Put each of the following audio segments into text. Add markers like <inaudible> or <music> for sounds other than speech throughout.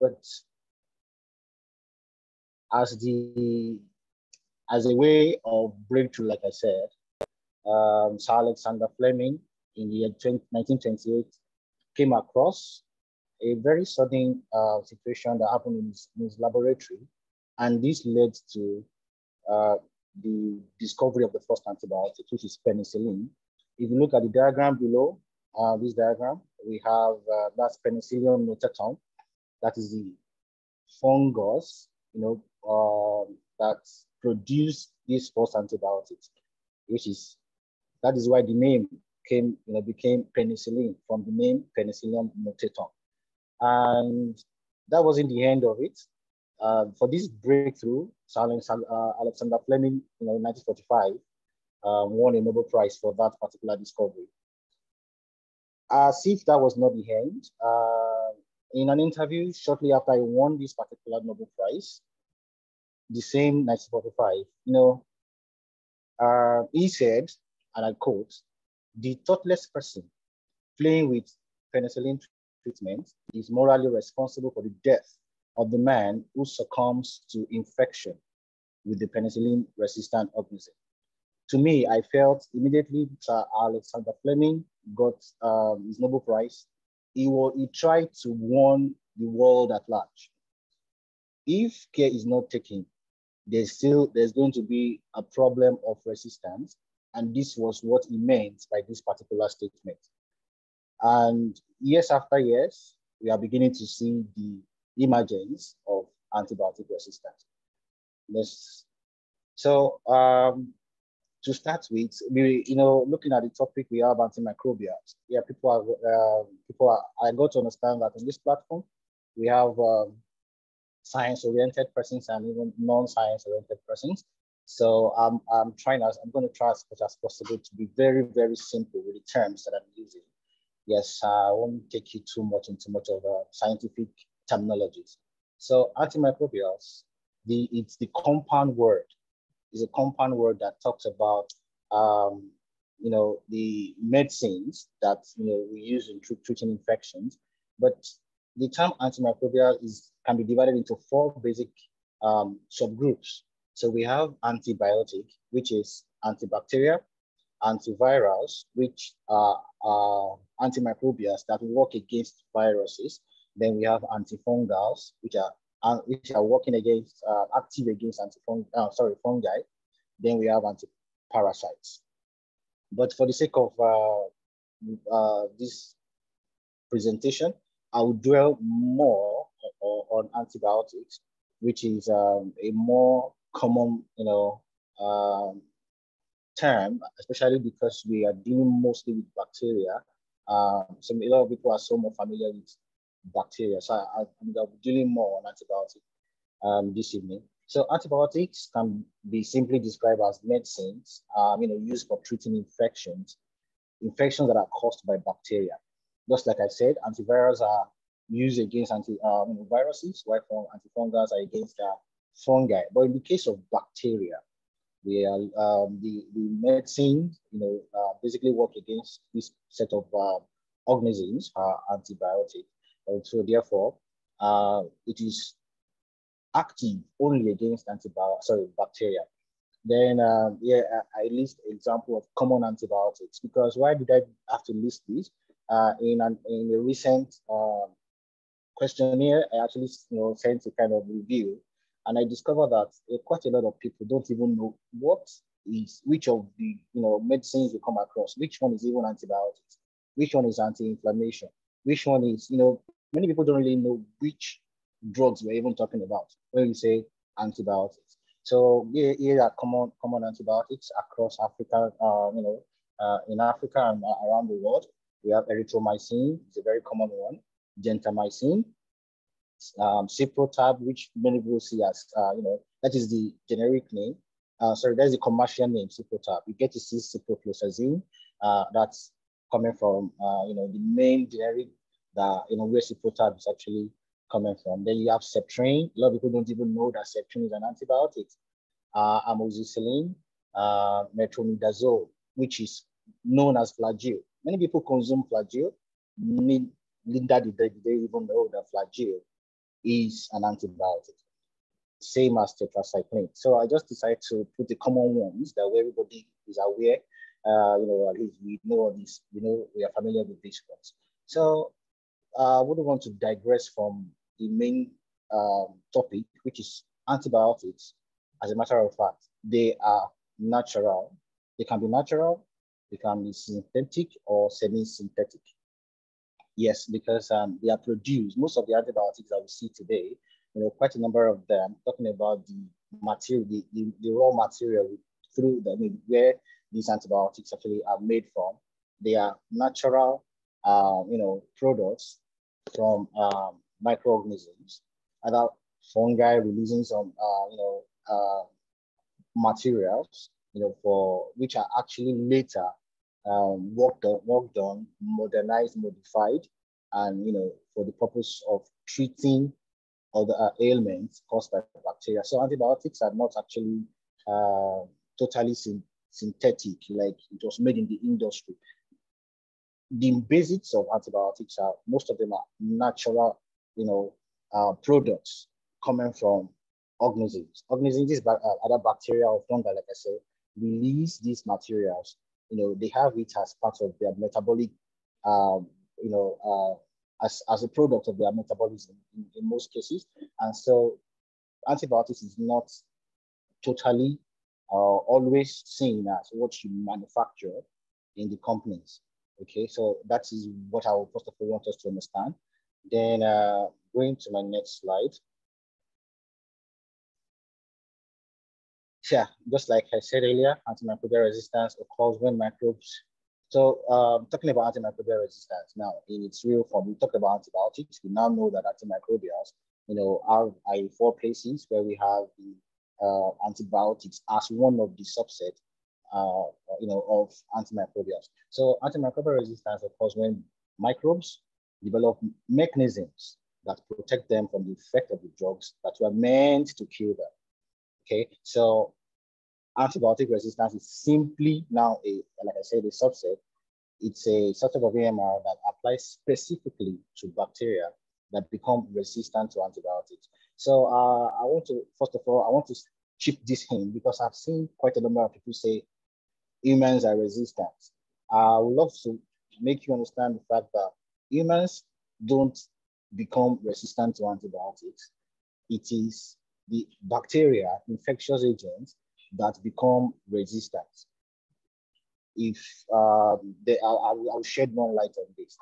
But as the as a way of breakthrough, like I said, um, Sir Alexander Fleming in the year 1928 came across a very sudden uh, situation that happened in his, in his, laboratory. And this led to uh, the discovery of the first antibiotic, which is penicillin. If you look at the diagram below, uh, this diagram, we have uh, that's Penicillium notatum. That is the fungus, you know, um, that produced this first antibiotics, which is that is why the name came, you know, became penicillin from the name Penicillium notatum. And that wasn't the end of it. Uh, for this breakthrough, uh, Alexander Fleming, you know, in 1945, uh, won a Nobel Prize for that particular discovery. As if that was not the end, uh, in an interview shortly after I won this particular Nobel Prize, the same 1945, you know, uh, he said, and I quote, the thoughtless person playing with penicillin treatment is morally responsible for the death of the man who succumbs to infection with the penicillin resistant organism. To me, I felt immediately Sir Alexander Fleming got um, his Nobel Prize. He, will, he tried to warn the world at large. If care is not taken, there's still there's going to be a problem of resistance. And this was what he meant by this particular statement. And years after years, we are beginning to see the emergence of antibiotic resistance. This, so um, to start with, we, you know, looking at the topic, we have antimicrobials. Yeah, people are, uh, people are, I got to understand that on this platform, we have um, science-oriented persons and even non-science-oriented persons. So um, I'm trying, as I'm going to try as much as possible to be very, very simple with the terms that I'm using yes, I won't take you too much into much of a scientific terminologies. So antimicrobials, the it's the compound word. It's a compound word that talks about um, you know the medicines that you know we use in treating infections. But the term antimicrobial is can be divided into four basic um, subgroups. So we have antibiotic, which is antibacterial, antivirals, which are, are antimicrobials that work against viruses. Then we have antifungals, which are uh, which are working against uh, active against antifung uh, sorry fungi. Then we have antiparasites. But for the sake of uh, uh, this presentation, I will dwell more on antibiotics, which is um, a more common, you know, um, term, especially because we are dealing mostly with bacteria. Um, so a lot of people are so more familiar with bacteria. So I, am going to be dealing more on antibiotics um, this evening. So antibiotics can be simply described as medicines, um, you know, used for treating infections, infections that are caused by bacteria. Just like I said, antivirals are used against anti, um, viruses, while antifungals are against uh, fungi. But in the case of bacteria, we are um, the the medicine, you know, uh, basically work against this set of uh, organisms, uh, antibiotic. So therefore, uh, it is active only against antibiotic, sorry, bacteria. Then um, yeah, I list example of common antibiotics because why did I have to list these? Uh, in an in a recent um, questionnaire, I actually you know sent a kind of review and I discovered that uh, quite a lot of people don't even know what is which of the you know medicines you come across, which one is even antibiotics, which one is anti-inflammation, which one is, you know, many people don't really know which drugs we're even talking about when we say antibiotics. So here, here are common common antibiotics across Africa, uh, you know, uh, in Africa and around the world. We have erythromycin, it's a very common one, gentamicin, um, Ciprotab, which many people see as, uh, you know, that is the generic name. Uh, sorry, that's the commercial name, Ciprotab. You get to see ciprofloxacin. Uh, that's coming from, uh, you know, the main generic that, you know, where Ciprotab is actually coming from. Then you have Septrin. A lot of people don't even know that Septrin is an antibiotic. Uh, amoxicillin, uh, metronidazole, which is known as flagyl. Many people consume flagyl. Linda did they, even know that flagyl is an antibiotic, same as tetracycline. So I just decided to put the common ones that everybody is aware. Uh, you know, at least we know this, you know, we are familiar with these ones. So I wouldn't want to digress from the main um, topic, which is antibiotics. As a matter of fact, they are natural. They can be natural, they can be synthetic or semi-synthetic. Yes, because um, they are produced. Most of the antibiotics that we see today, you know, quite a number of them, talking about the material, the, the, the raw material through the, I mean, where these antibiotics actually are made from. They are natural, uh, you know, products from um, microorganisms, other fungi releasing some, uh, you know, uh, materials, you know, for which are actually later um, worked on, worked on, modernized, modified, and you know, for the purpose of treating other uh, ailments caused by bacteria. So antibiotics are not actually uh, totally syn synthetic, like it was made in the industry. The basics of antibiotics are most of them are natural, you know, uh, products coming from organisms. Organisms, these uh, other bacteria or fungi, like I said, release these materials. You know, they have it as part of their metabolic, um, you know, uh, as, as a product of their metabolism in, in most cases. And so antibiotics is not totally uh, always seen as what you manufacture in the companies. Okay, so that is what I would first of all want us to understand. Then uh, going to my next slide. yeah, just like I said earlier, antimicrobial resistance occurs when microbes. So um, talking about antimicrobial resistance now in its real form, we talked about antibiotics. We now know that antimicrobials, you know, are, are four places where we have the uh, antibiotics as one of the subset, uh, you know, of antimicrobials. So antimicrobial resistance occurs when microbes develop mechanisms that protect them from the effect of the drugs that were meant to kill them. Okay, so antibiotic resistance is simply now a, like I said, a subset. It's a subset of AMR that applies specifically to bacteria that become resistant to antibiotics. So uh, I want to, first of all, I want to chip this in because I've seen quite a number of people say humans are resistant. I would love to make you understand the fact that humans don't become resistant to antibiotics. It is the bacteria, infectious agents that become resistant. If uh, they, I'll, I'll shed more light on this.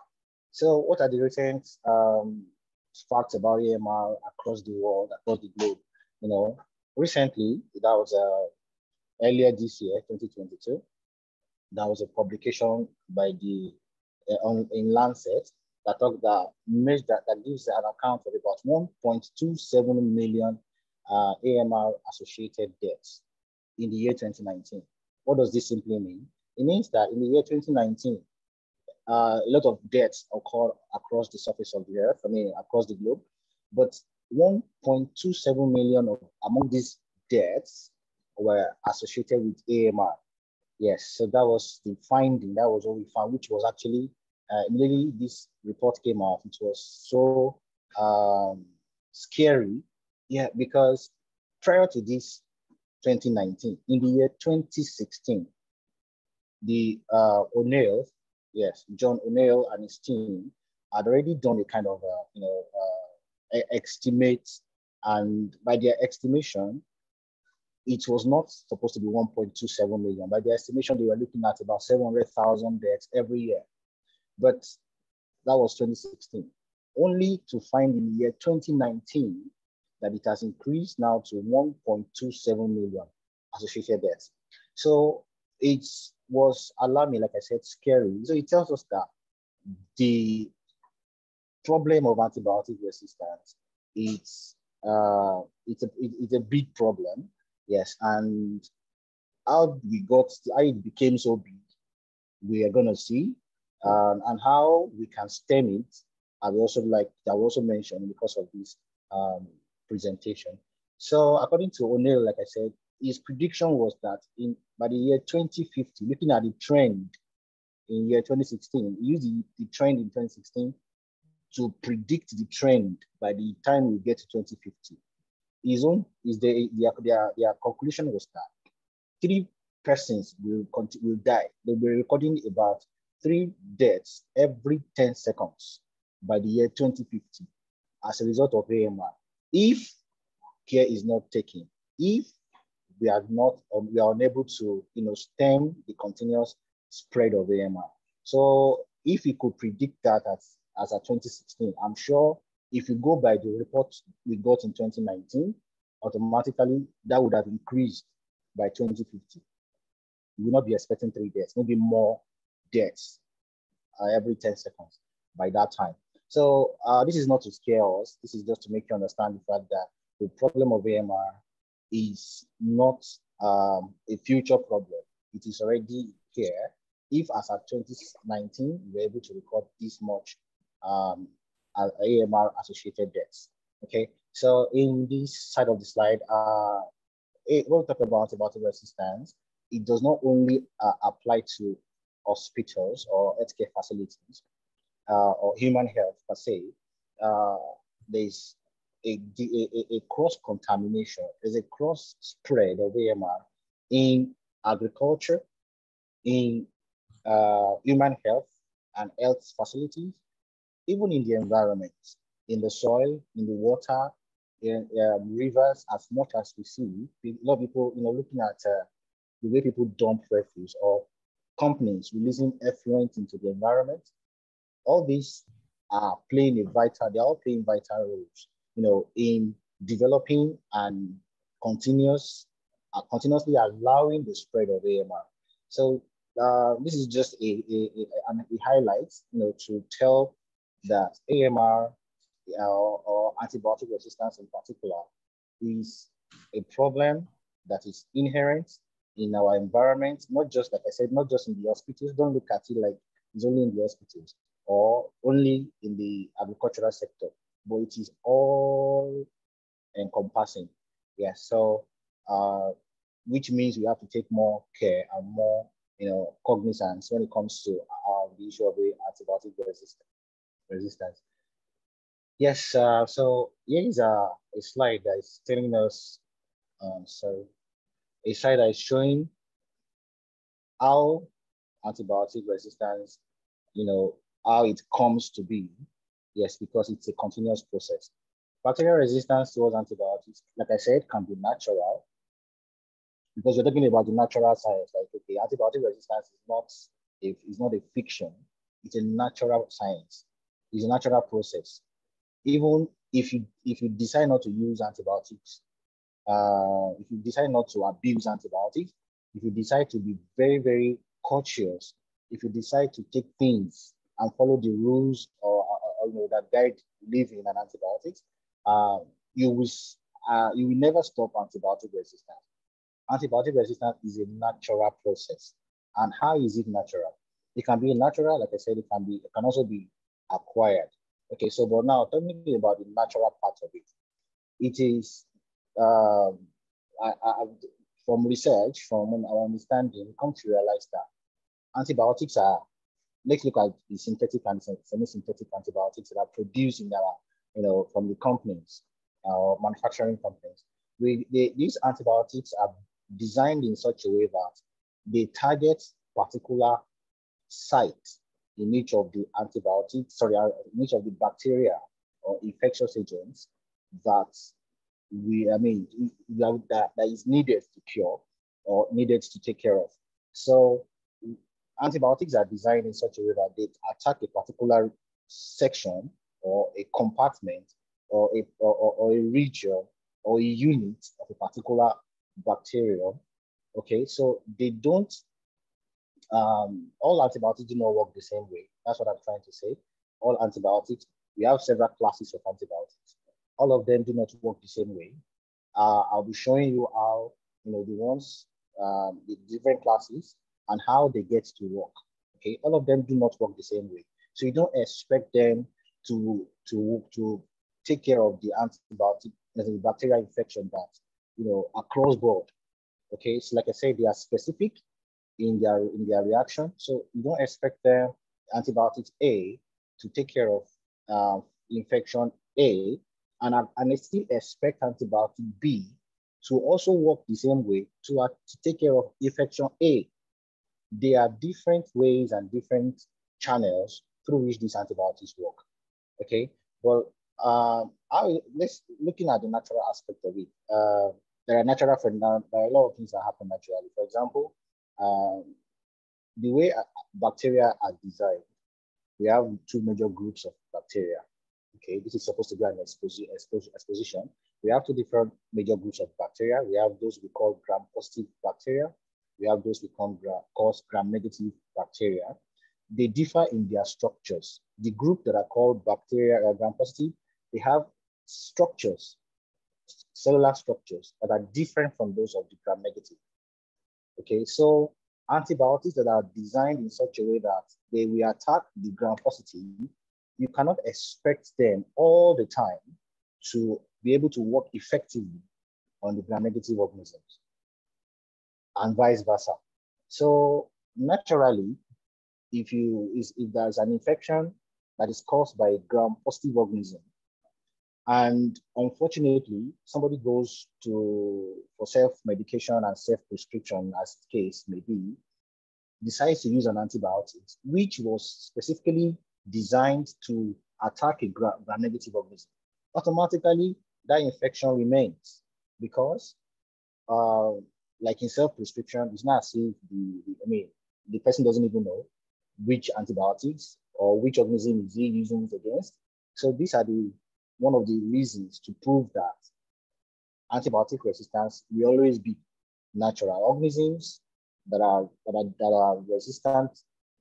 So what are the recent um, facts about AMR across the world, across the globe? You know, recently, that was uh, earlier this year, 2022, there was a publication by the uh, on, in Lancet that talked that, that that gives an account of about 1.27 million uh, AMR associated deaths in the year 2019. What does this simply mean? It means that in the year 2019, uh, a lot of deaths occurred across the surface of the earth, I mean, across the globe, but 1.27 million of among these deaths were associated with AMR. Yes, so that was the finding, that was what we found, which was actually, uh, immediately this report came out, it was so um, scary, yeah, because prior to this 2019. In the year 2016, the uh, O'Neill, yes, John O'Neill and his team had already done a kind of, uh, you know, uh, estimate, and by their estimation, it was not supposed to be 1.27 million. By the estimation, they were looking at about 700,000 deaths every year. But that was 2016. Only to find in the year 2019 that it has increased now to 1.27 million associated deaths. So it was alarming, like I said, scary. So it tells us that the problem of antibiotic resistance it's uh, it's a it, it's a big problem, yes. And how we got how it became so big, we are gonna see, um, and how we can stem it. I will also like I will also mention because of this um, presentation. So according to O'Neill, like I said, his prediction was that in by the year 2050, looking at the trend in year 2016, he used the, the trend in 2016 to predict the trend by the time we get to 2050. His own is the, their, their, their conclusion was that three persons will, will die. They'll be recording about three deaths every 10 seconds by the year 2050 as a result of AMR. If care is not taken, if we are not, um, we are unable to, you know, stem the continuous spread of AMR. So if we could predict that as, as a 2016, I'm sure if you go by the report we got in 2019, automatically that would have increased by 2050. You will not be expecting three deaths, maybe more deaths uh, every 10 seconds by that time. So uh, this is not to scare us. This is just to make you understand the fact that the problem of AMR is not um, a future problem. It is already here. If as of 2019, we were able to record this much um, AMR associated deaths. Okay, so in this side of the slide, uh, it, we'll talk about antibiotic resistance. It does not only uh, apply to hospitals or healthcare facilities uh, or human health per se. Uh, there's a, a, a cross contamination, there's a cross spread of AMR in agriculture, in uh, human health and health facilities, even in the environment, in the soil, in the water, in um, rivers, as much as we see. A lot of people, you know, looking at uh, the way people dump refuse or companies releasing effluent into the environment, all these are playing a vital, they're all playing vital roles you know, in developing and continuous, uh, continuously allowing the spread of AMR. So uh, this is just a, a, a, a, highlight, you know, to tell that AMR uh, or antibiotic resistance in particular is a problem that is inherent in our environment, not just, like I said, not just in the hospitals. Don't look at it like it's only in the hospitals or only in the agricultural sector but it is all encompassing. Yeah, so uh, which means we have to take more care and more, you know, cognizance when it comes to uh, the issue of the antibiotic resistance. Resistance. Yes, uh, so here is a, a slide that is telling us, um, so a slide that is showing how antibiotic resistance, you know, how it comes to be Yes, because it's a continuous process. Bacterial resistance towards antibiotics, like I said, can be natural because we're talking about the natural science. Like, okay, antibiotic resistance is not a, is not a fiction. It's a natural science. It's a natural process. Even if you if you decide not to use antibiotics, uh, if you decide not to abuse antibiotics, if you decide to be very very cautious, if you decide to take things and follow the rules or you know, that guide living and antibiotics, um, you will uh, you will never stop antibiotic resistance. Antibiotic resistance is a natural process. And how is it natural? It can be natural, like I said, it can be, it can also be acquired. Okay, so but now tell me about the natural part of it. It is um, I, I, from research, from our understanding, come to realize that antibiotics are let's look at the synthetic and semi-synthetic antibiotics that are produced in our, you know, from the companies or uh, manufacturing companies. We, they, these antibiotics are designed in such a way that they target particular sites in each of the antibiotics, sorry, uh, in each of the bacteria or infectious agents that we, I mean, that, that is needed to cure or needed to take care of. So antibiotics are designed in such a way that they attack a particular section or a compartment or a, or, or a region or a unit of a particular bacterium. Okay, so they don't, um, all antibiotics do not work the same way. That's what I'm trying to say. All antibiotics, we have several classes of antibiotics. All of them do not work the same way. Uh, I'll be showing you how, you know, the ones, um, the different classes and how they get to work. Okay, all of them do not work the same way. So you don't expect them to to to take care of the antibiotic, the bacterial infection that you know across board. Okay, so like I said, they are specific in their in their reaction. So you don't expect them antibiotics A to take care of uh, infection A and, and I still expect antibiotic B to also work the same way to, uh, to take care of infection A. There are different ways and different channels through which these antibiotics work. Okay, well, um, I, let's looking at the natural aspect of it. Uh, there are natural phenomena. There are a lot of things that happen naturally. For example, um, the way uh, bacteria are designed, we have two major groups of bacteria. Okay, this is supposed to be an exposi expo exposition. We have two different major groups of bacteria. We have those we call gram-positive bacteria. We have those we call gram-negative bacteria. They differ in their structures. The group that are called bacteria uh, gram-positive, they have structures, cellular structures that are different from those of the gram-negative. Okay, so antibiotics that are designed in such a way that they will attack the gram-positive, you cannot expect them all the time to be able to work effectively on the gram-negative organisms and vice versa. So naturally, if you if there's an infection that is caused by a gram-positive organism, and unfortunately, somebody goes to for self-medication and self-prescription, as the case may be, decides to use an antibiotic, which was specifically designed to attack a gram-negative organism. Automatically, that infection remains because, uh, like in self-prescription, it's not as if the, the, I mean, the person doesn't even know which antibiotics or which organism is he using it against. So these are the one of the reasons to prove that antibiotic resistance will always be natural organisms that are that are, that are resistant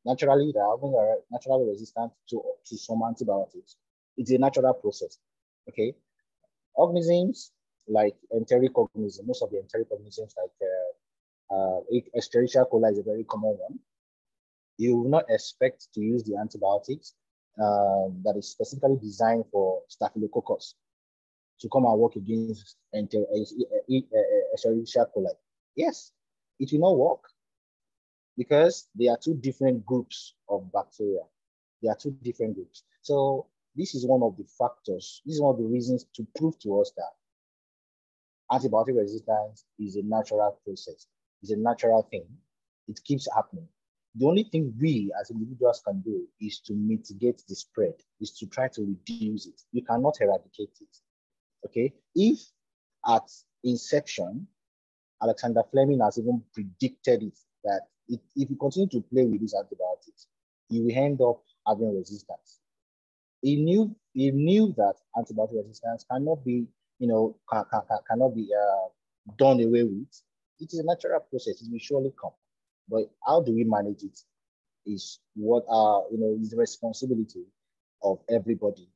naturally that are naturally resistant to, to some antibiotics. It's a natural process. Okay. Organisms like enteric organisms, most of the enteric organisms like uh, uh, Escherichia coli is a very common one. You will not expect to use the antibiotics um, that is specifically designed for Staphylococcus to come and work against Escherichia eh, eh, eh, coli. Yes, it will not work because they are two different groups of bacteria. They are two different groups. So this is one of the factors. This is one of the reasons to prove to us that antibiotic resistance is a natural process. It's a natural thing. It keeps happening. The only thing we as individuals can do is to mitigate the spread, is to try to reduce it. You cannot eradicate it. Okay? If at inception, Alexander Fleming has even predicted it that if, if you continue to play with these antibiotics, you will end up having resistance. He knew he knew that antibiotic resistance cannot be, you know, can, can, cannot be uh, done away with. It is a natural process. It will surely come. But how do we manage it is what are, you know, is the responsibility of everybody,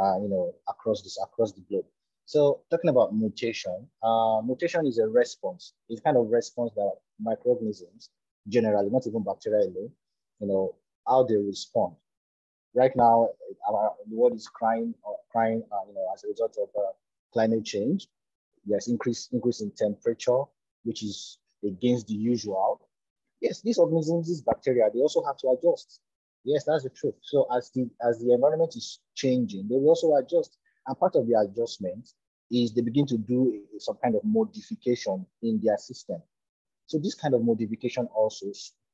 uh, you know, across this, across the globe. So talking about mutation, uh, mutation is a response. It's kind of response that microorganisms, generally, not even bacteria alone, you know, how they respond. Right now, our, the world is crying, uh, crying, uh, you know, as a result of uh, climate change. There's increase, increase in temperature, which is against the usual. Yes, these organisms, these bacteria, they also have to adjust. Yes, that's the truth. So as the as the environment is changing, they will also adjust. And part of the adjustment is they begin to do some kind of modification in their system. So this kind of modification also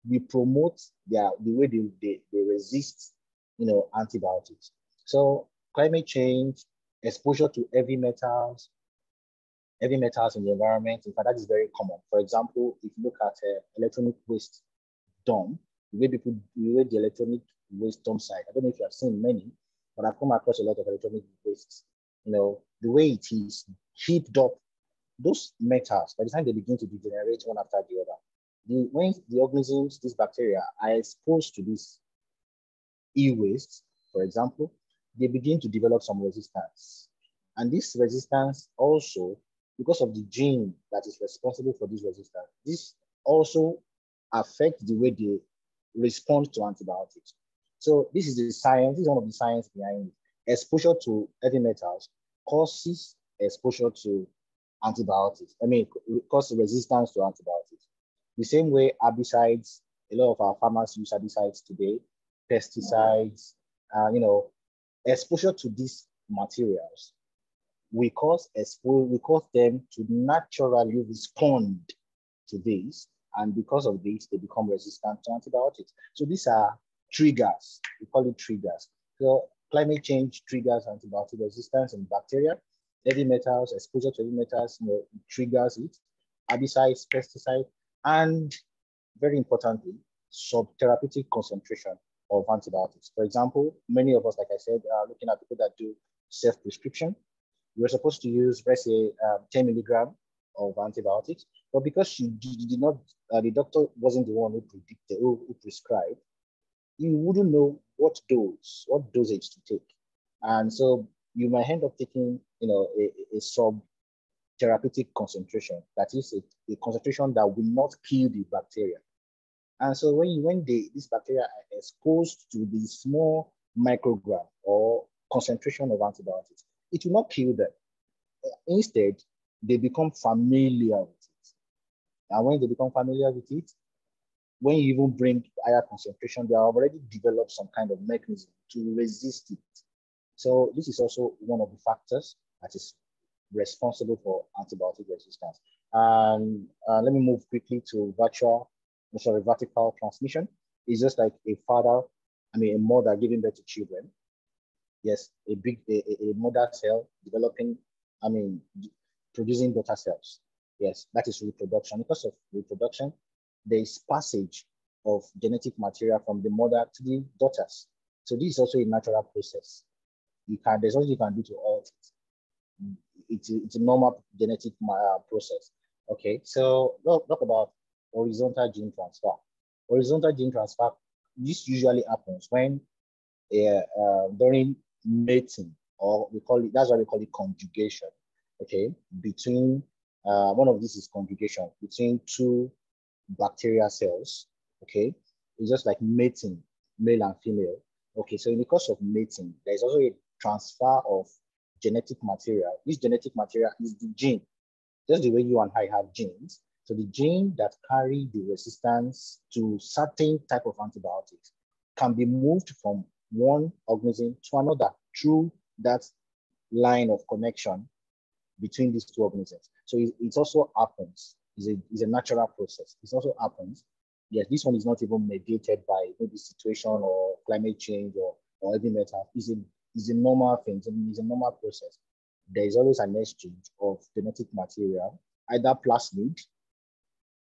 we promote their the way they, they, they resist, you know, antibiotics. So climate change, exposure to heavy metals, heavy metals in the environment. In fact, that is very common. For example, if you look at uh, electronic waste dump, the way people, the way the electronic waste dump site, I don't know if you have seen many, but I've come across a lot of electronic waste. You know, the way it is heaped up, those metals, by the time they begin to degenerate one after the other, the, when the organisms, these bacteria, are exposed to this e-waste, for example, they begin to develop some resistance. And this resistance also because of the gene that is responsible for this resistance. This also affects the way they respond to antibiotics. So this is the science, this is one of the science behind it. Exposure to heavy metals causes exposure to antibiotics. I mean, causes resistance to antibiotics. The same way herbicides, a lot of our farmers use herbicides today, pesticides, uh, you know, exposure to these materials we cause we cause them to naturally respond to this, and because of this, they become resistant to antibiotics. So these are triggers. We call it triggers. So climate change triggers antibiotic resistance in bacteria. Heavy metals, exposure to heavy metals, you know, triggers it. Herbicides, pesticides, and very importantly, subtherapeutic concentration of antibiotics. For example, many of us, like I said, are looking at people that do self-prescription were supposed to use, let's say, um, 10 milligram of antibiotics, but because you did not, uh, the doctor wasn't the one who predicted, who, who prescribed, you wouldn't know what dose, what dosage to take. And so you might end up taking, you know, a, a sub therapeutic concentration, that is a, a, concentration that will not kill the bacteria. And so when when they, these bacteria are exposed to the small microgram or concentration of antibiotics, it will not kill them. Instead, they become familiar with it. And when they become familiar with it, when you even bring higher concentration, they have already developed some kind of mechanism to resist it. So this is also one of the factors that is responsible for antibiotic resistance. And uh, let me move quickly to virtual, sorry, vertical transmission. It's just like a father, I mean, a mother giving birth to children yes, a big a, a mother cell developing, I mean, producing daughter cells. Yes, that is reproduction. Because of reproduction, there is passage of genetic material from the mother to the daughters. So this is also a natural process. You can there's nothing you can do to alter it. It's it's a normal genetic process. Okay, so talk, talk about horizontal gene transfer. Horizontal gene transfer. This usually happens when uh, uh, during mating, or we call it, that's why we call it conjugation, okay, between, uh, one of these is conjugation, between two bacterial cells, okay? It's just like mating, male and female. Okay, so in the course of mating, there's also a transfer of genetic material. This genetic material is the gene, just the way you and I have genes. So the gene that carry the resistance to certain type of antibiotics can be moved from one organism to another through that line of connection between these two organisms. So it, it also happens. It's a, it's a natural process. It also happens. Yes, this one is not even mediated by maybe situation or climate change or, or heavy metal. It's a, it's a normal thing. It's a, it's a normal process. There is always an exchange of genetic material, either plasmid,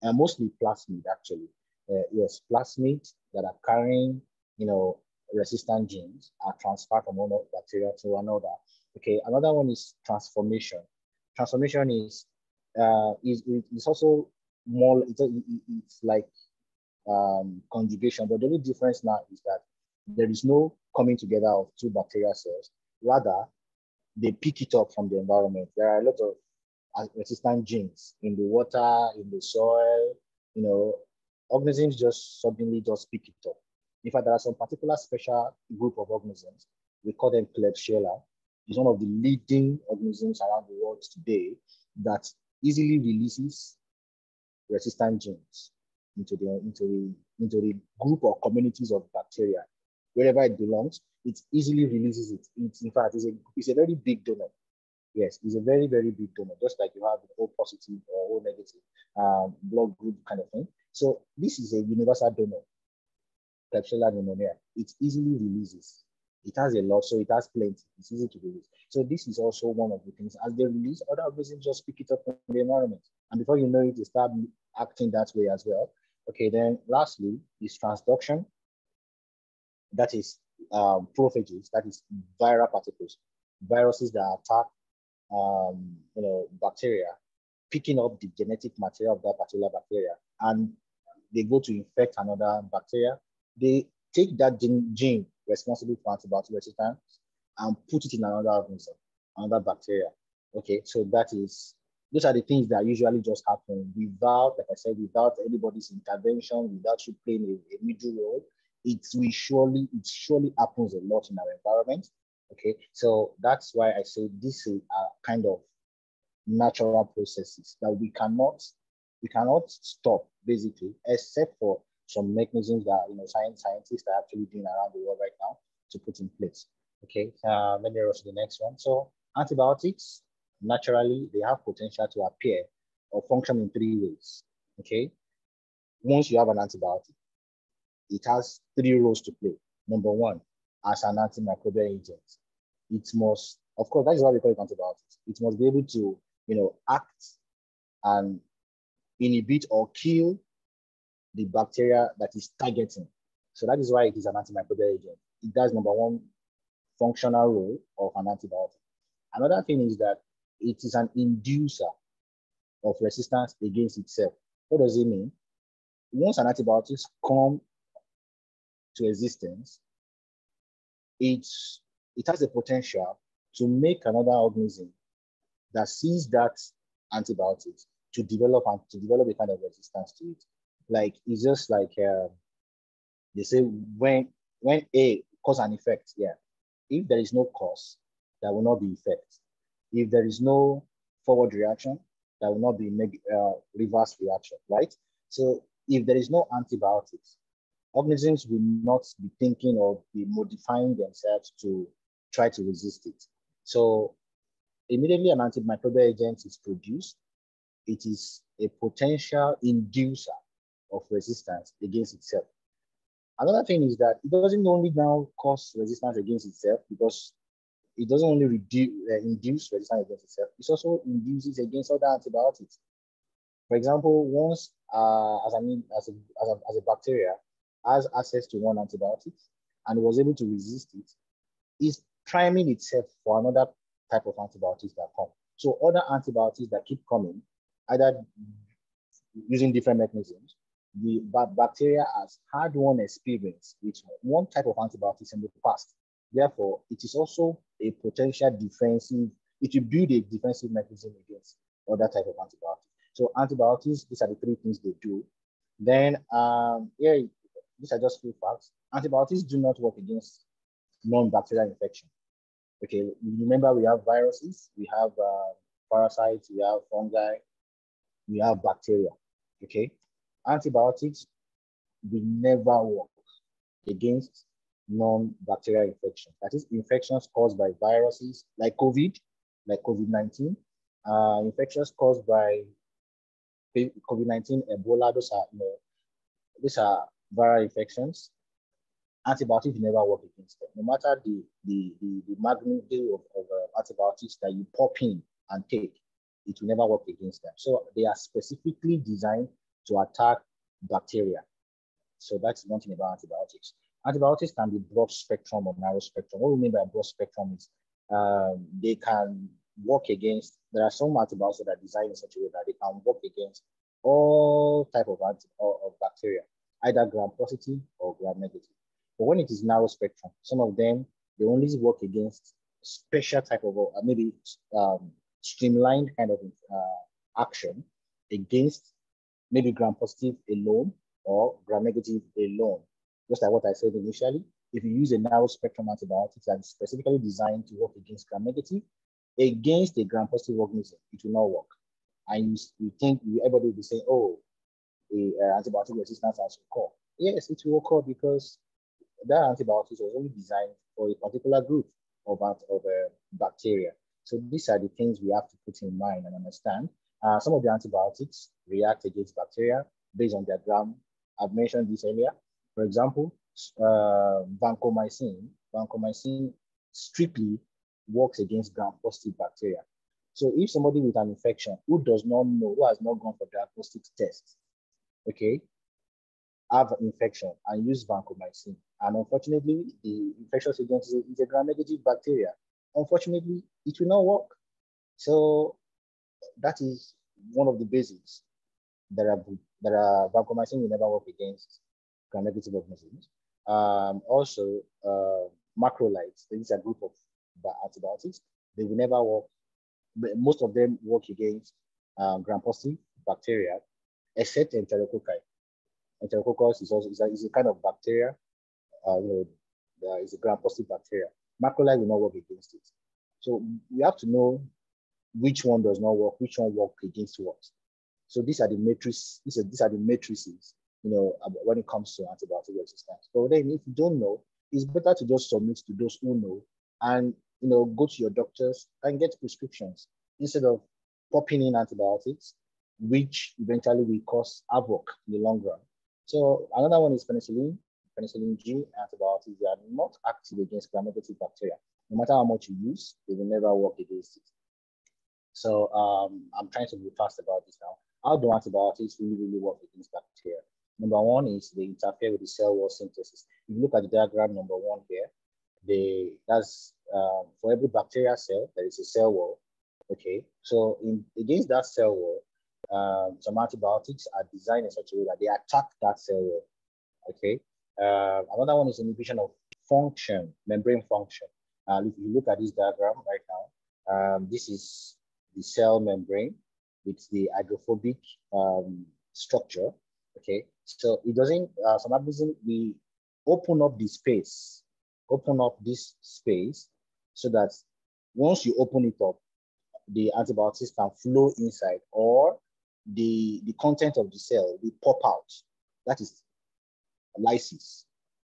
and uh, mostly plasmid actually. Uh, yes, plasmid that are carrying, you know, resistant genes are transferred from one bacteria to another. Okay, another one is transformation. Transformation is uh, is, is also more, it's, it's like um, conjugation, but the only difference now is that there is no coming together of two bacterial cells. Rather, they pick it up from the environment. There are a lot of uh, resistant genes in the water, in the soil, you know, organisms just suddenly just pick it up. In fact, there are some particular special group of organisms. We call them Klebsiella. It's one of the leading organisms around the world today that easily releases resistant genes into the, into the, into the group or communities of bacteria. Wherever it belongs, it easily releases it. It's, in fact, it's a, it's a very big donor. Yes, it's a very, very big donor, just like you have the O positive or O negative um, blood group kind of thing. So this is a universal donor. Klebsiella pneumoniae, it easily releases. It has a lot, so it has plenty. It's easy to release. So this is also one of the things. As they release, other organisms just pick it up from the environment. And before you know it, they start acting that way as well. Okay, then lastly is transduction. That is um, prophages, that is viral particles, viruses that attack um, you know, bacteria, picking up the genetic material of that particular bacteria, and they go to infect another bacteria they take that gene, gene responsible for antibiotic resistance and put it in another organism, another bacteria. Okay, so that is those are the things that usually just happen without, like I said, without anybody's intervention, without you playing a, a middle role. It will surely, it surely happens a lot in our environment. Okay, so that's why I say this is a kind of natural processes that we cannot, we cannot stop basically, except for some mechanisms that you know science scientists are actually doing around the world right now to put in place. Okay, uh, let me rush to the next one. So antibiotics, naturally, they have potential to appear or function in three ways. Okay, once you have an antibiotic, it has three roles to play. Number one, as an antimicrobial agent, it must, of course, that is why we call it antibiotics. It must be able to, you know, act and inhibit or kill the bacteria that is targeting. So that is why it is an antimicrobial agent. It does number one functional role of an antibiotic. Another thing is that it is an inducer of resistance against itself. What does it mean? Once an antibiotic come to existence, it's, it has the potential to make another organism that sees that antibiotics to develop and to develop a kind of resistance to it. Like it's just like uh, they say when when A cause and effect, yeah. If there is no cause, there will not be effect. If there is no forward reaction, there will not be uh, reverse reaction, right? So if there is no antibiotics, organisms will not be thinking or be modifying themselves to try to resist it. So immediately an antimicrobial agent is produced, it is a potential inducer of resistance against itself. Another thing is that it doesn't only now cause resistance against itself because it doesn't only reduce, uh, induce resistance against itself, it also induces against other antibiotics. For example, once uh, as, I mean, as, a, as, a, as a bacteria has access to one antibiotic and was able to resist it, it, is priming itself for another type of antibiotics that come. So other antibiotics that keep coming, either using different mechanisms, the bacteria has had one experience with one type of antibiotics in the past. Therefore, it is also a potential defensive, it will build a defensive mechanism against other type of antibiotics. So antibiotics, these are the three things they do. Then um, here, these are just few facts. Antibiotics do not work against non-bacterial infection. Okay, remember we have viruses, we have uh, parasites, we have fungi, we have bacteria. Okay, antibiotics will never work against non-bacterial infection. That is infections caused by viruses like COVID, like COVID-19, uh, infections caused by COVID-19, Ebola, those are, you know, these are viral infections. Antibiotics never work against them. No matter the, the, the, the magnitude of, of uh, antibiotics that you pop in and take, it will never work against them. So they are specifically designed to attack bacteria. So that's one thing about antibiotics. Antibiotics can be broad spectrum or narrow spectrum. What we mean by broad spectrum is um, they can work against, there are some antibiotics that are designed in such a way that they can work against all type of, anti, of bacteria, either gram positive or gram negative. But when it is narrow spectrum, some of them, they only work against special type of, uh, maybe um, streamlined kind of uh, action against maybe gram positive alone or gram negative alone. Just like what I said initially, if you use a narrow spectrum antibiotic that is specifically designed to work against gram negative, against a gram positive organism, it will not work. And you, you think everybody will be saying, oh, a uh, antibiotic resistance has occurred. Yes, it will occur because that antibiotic was only designed for a particular group of, of uh, bacteria. So these are the things we have to put in mind and understand. Uh, some of the antibiotics react against bacteria based on their gram. I've mentioned this earlier. For example, uh, vancomycin. Vancomycin strictly works against gram-positive bacteria. So if somebody with an infection who does not know, who has not gone for diagnostic test, okay, have infection and use vancomycin, and unfortunately, the infectious agent is a gram-negative bacteria. Unfortunately, it will not work. So that is one of the basics. There are there are vancomycin will never work against gram-negative organisms. Um, also, uh, macrolides. These are a group of antibiotics. They will never work. Most of them work against um, gram-positive bacteria, except enterococci. Enterococcus is also is a, is a kind of bacteria. Uh, you know, uh, is a gram-positive bacteria. Macrolide will not work against it. So we have to know which one does not work, which one work against what. So these are the matrices, these are, these are the matrices, you know, when it comes to antibiotic resistance. But then if you don't know, it's better to just submit to those who know and you know go to your doctors and get prescriptions instead of popping in antibiotics, which eventually will cause havoc in the long run. So another one is penicillin. Penicillin G antibiotics, they are not active against gram-negative bacteria. No matter how much you use, they will never work against it. So um, I'm trying to be fast about this now. How do antibiotics really, really work against bacteria? Number one is they interfere with the cell wall synthesis. If you look at the diagram number one here, they that's um, for every bacterial cell, there is a cell wall. Okay, so in against that cell wall, um, some antibiotics are designed in such a way that they attack that cell wall. Okay, uh, another one is inhibition of function, membrane function. And if you look at this diagram right now, um, this is the cell membrane with the hydrophobic um, structure. Okay, so it doesn't, uh, some reason we open up the space, open up this space so that once you open it up, the antibiotics can flow inside or the, the content of the cell will pop out. That is lysis.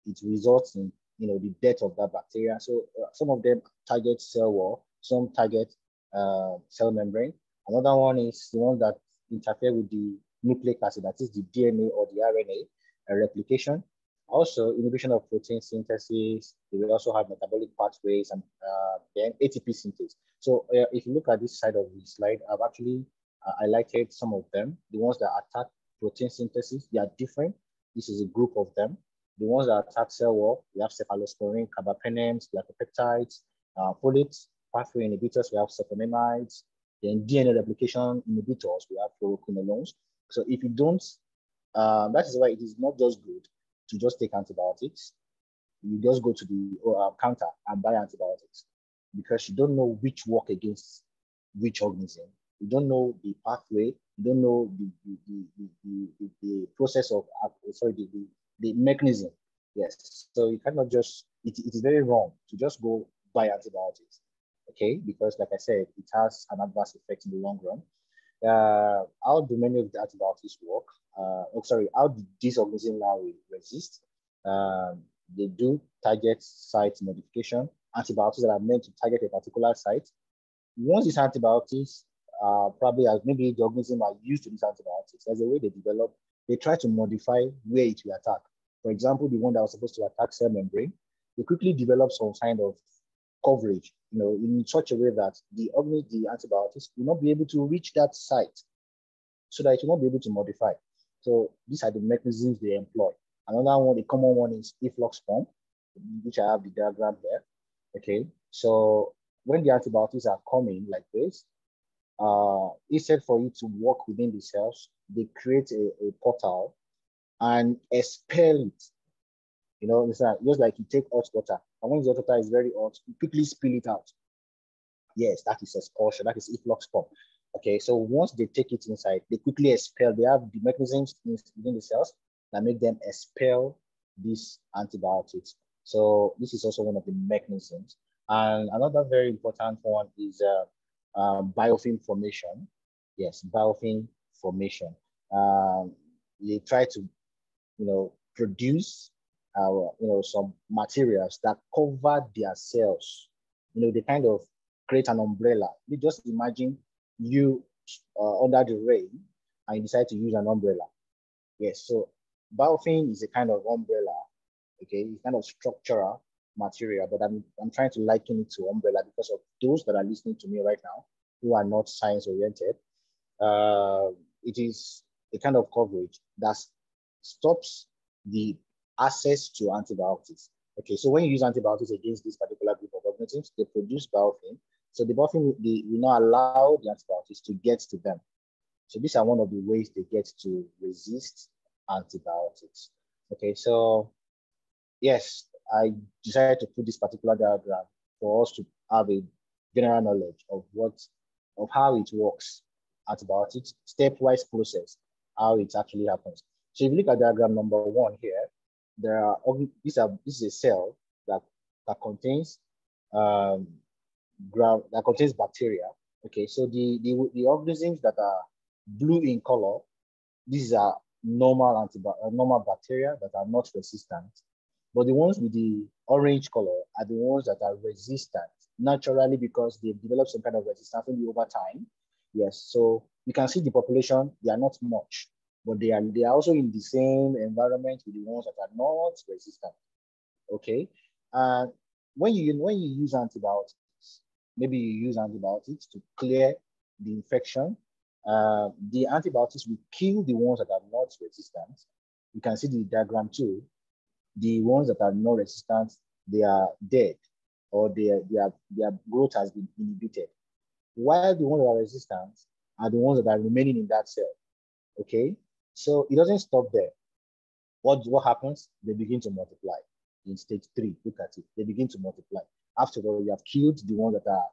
It results in you know the death of that bacteria. So uh, some of them target cell wall, some target uh, cell membrane. Another one is the one that interfere with the nucleic acid, that is the DNA or the RNA uh, replication. Also, inhibition of protein synthesis. We also have metabolic pathways and uh, then ATP synthesis. So uh, if you look at this side of the slide, I've actually uh, highlighted some of them. The ones that attack protein synthesis, they are different. This is a group of them. The ones that attack cell wall, we have cephalosporin, carbapenems, glycopeptides, uh, folate pathway inhibitors, we have sulfonamides. Then DNA replication inhibitors, we have fluoroquinolones. So if you don't, uh, that is why it is not just good to just take antibiotics. You just go to the uh, counter and buy antibiotics because you don't know which work against which organism. You don't know the pathway. You don't know the the, the, the, the, the process of uh, sorry the, the, the mechanism. Yes. So you cannot just it, it is very wrong to just go buy antibiotics. Okay, because like I said, it has an adverse effect in the long run. Uh, how do many of the antibiotics work? Uh, oh, sorry, how do these organisms now resist? Um, they do target site modification. Antibiotics that are meant to target a particular site. Once these antibiotics, uh, probably as maybe the organism are used to these antibiotics, as a way they develop, they try to modify where it will attack. For example, the one that was supposed to attack cell membrane, they quickly develop some kind of coverage, you know, in such a way that the the antibiotics will not be able to reach that site so that it will not be able to modify. So these are the mechanisms they employ. Another one, the common one is efflux pump, which I have the diagram there. Okay, so when the antibiotics are coming like this, uh, instead for it to work within the cells, they create a, a portal and expel it. You know, it's just like you take hot water, and when the water is very hot, you quickly spill it out. Yes, that is expulsion, that is efflux pump. Okay, so once they take it inside, they quickly expel. They have the mechanisms within the cells that make them expel these antibiotics. So this is also one of the mechanisms. And another very important one is uh, um, biofilm formation. Yes, biofilm formation. Um, they try to, you know, produce, you know, some materials that cover their cells. You know, they kind of create an umbrella. You just imagine you uh, under the rain and you decide to use an umbrella. Yes, so biofilm is a kind of umbrella, okay? It's kind of structural material, but I'm, I'm trying to liken it to umbrella because of those that are listening to me right now who are not science oriented. Uh, it is a kind of coverage that stops the access to antibiotics. Okay, so when you use antibiotics against this particular group of organisms, they produce biofilm so the they will not allow the antibiotics to get to them. So these are one of the ways they get to resist antibiotics. Okay, so yes, I decided to put this particular diagram for us to have a general knowledge of what of how it works, antibiotics, stepwise process, how it actually happens. So if you look at diagram number one here, there are these are this is a cell that that contains um, ground that contains bacteria. Okay, so the, the, the organisms that are blue in color, these are normal antibi- uh, normal bacteria that are not resistant. But the ones with the orange color are the ones that are resistant naturally because they've developed some kind of resistance over time. Yes, so you can see the population, they are not much, but they are, they are also in the same environment with the ones that are not resistant. Okay, and when you when you use antibiotics, maybe you use antibiotics to clear the infection. Uh, the antibiotics will kill the ones that are not resistant. You can see the diagram too. The ones that are not resistant, they are dead or their, their, their growth has been inhibited. While the ones that are resistant are the ones that are remaining in that cell. Okay, so it doesn't stop there. What, what happens? They begin to multiply in stage three. Look at it. They begin to multiply. After all, you have killed the ones that are,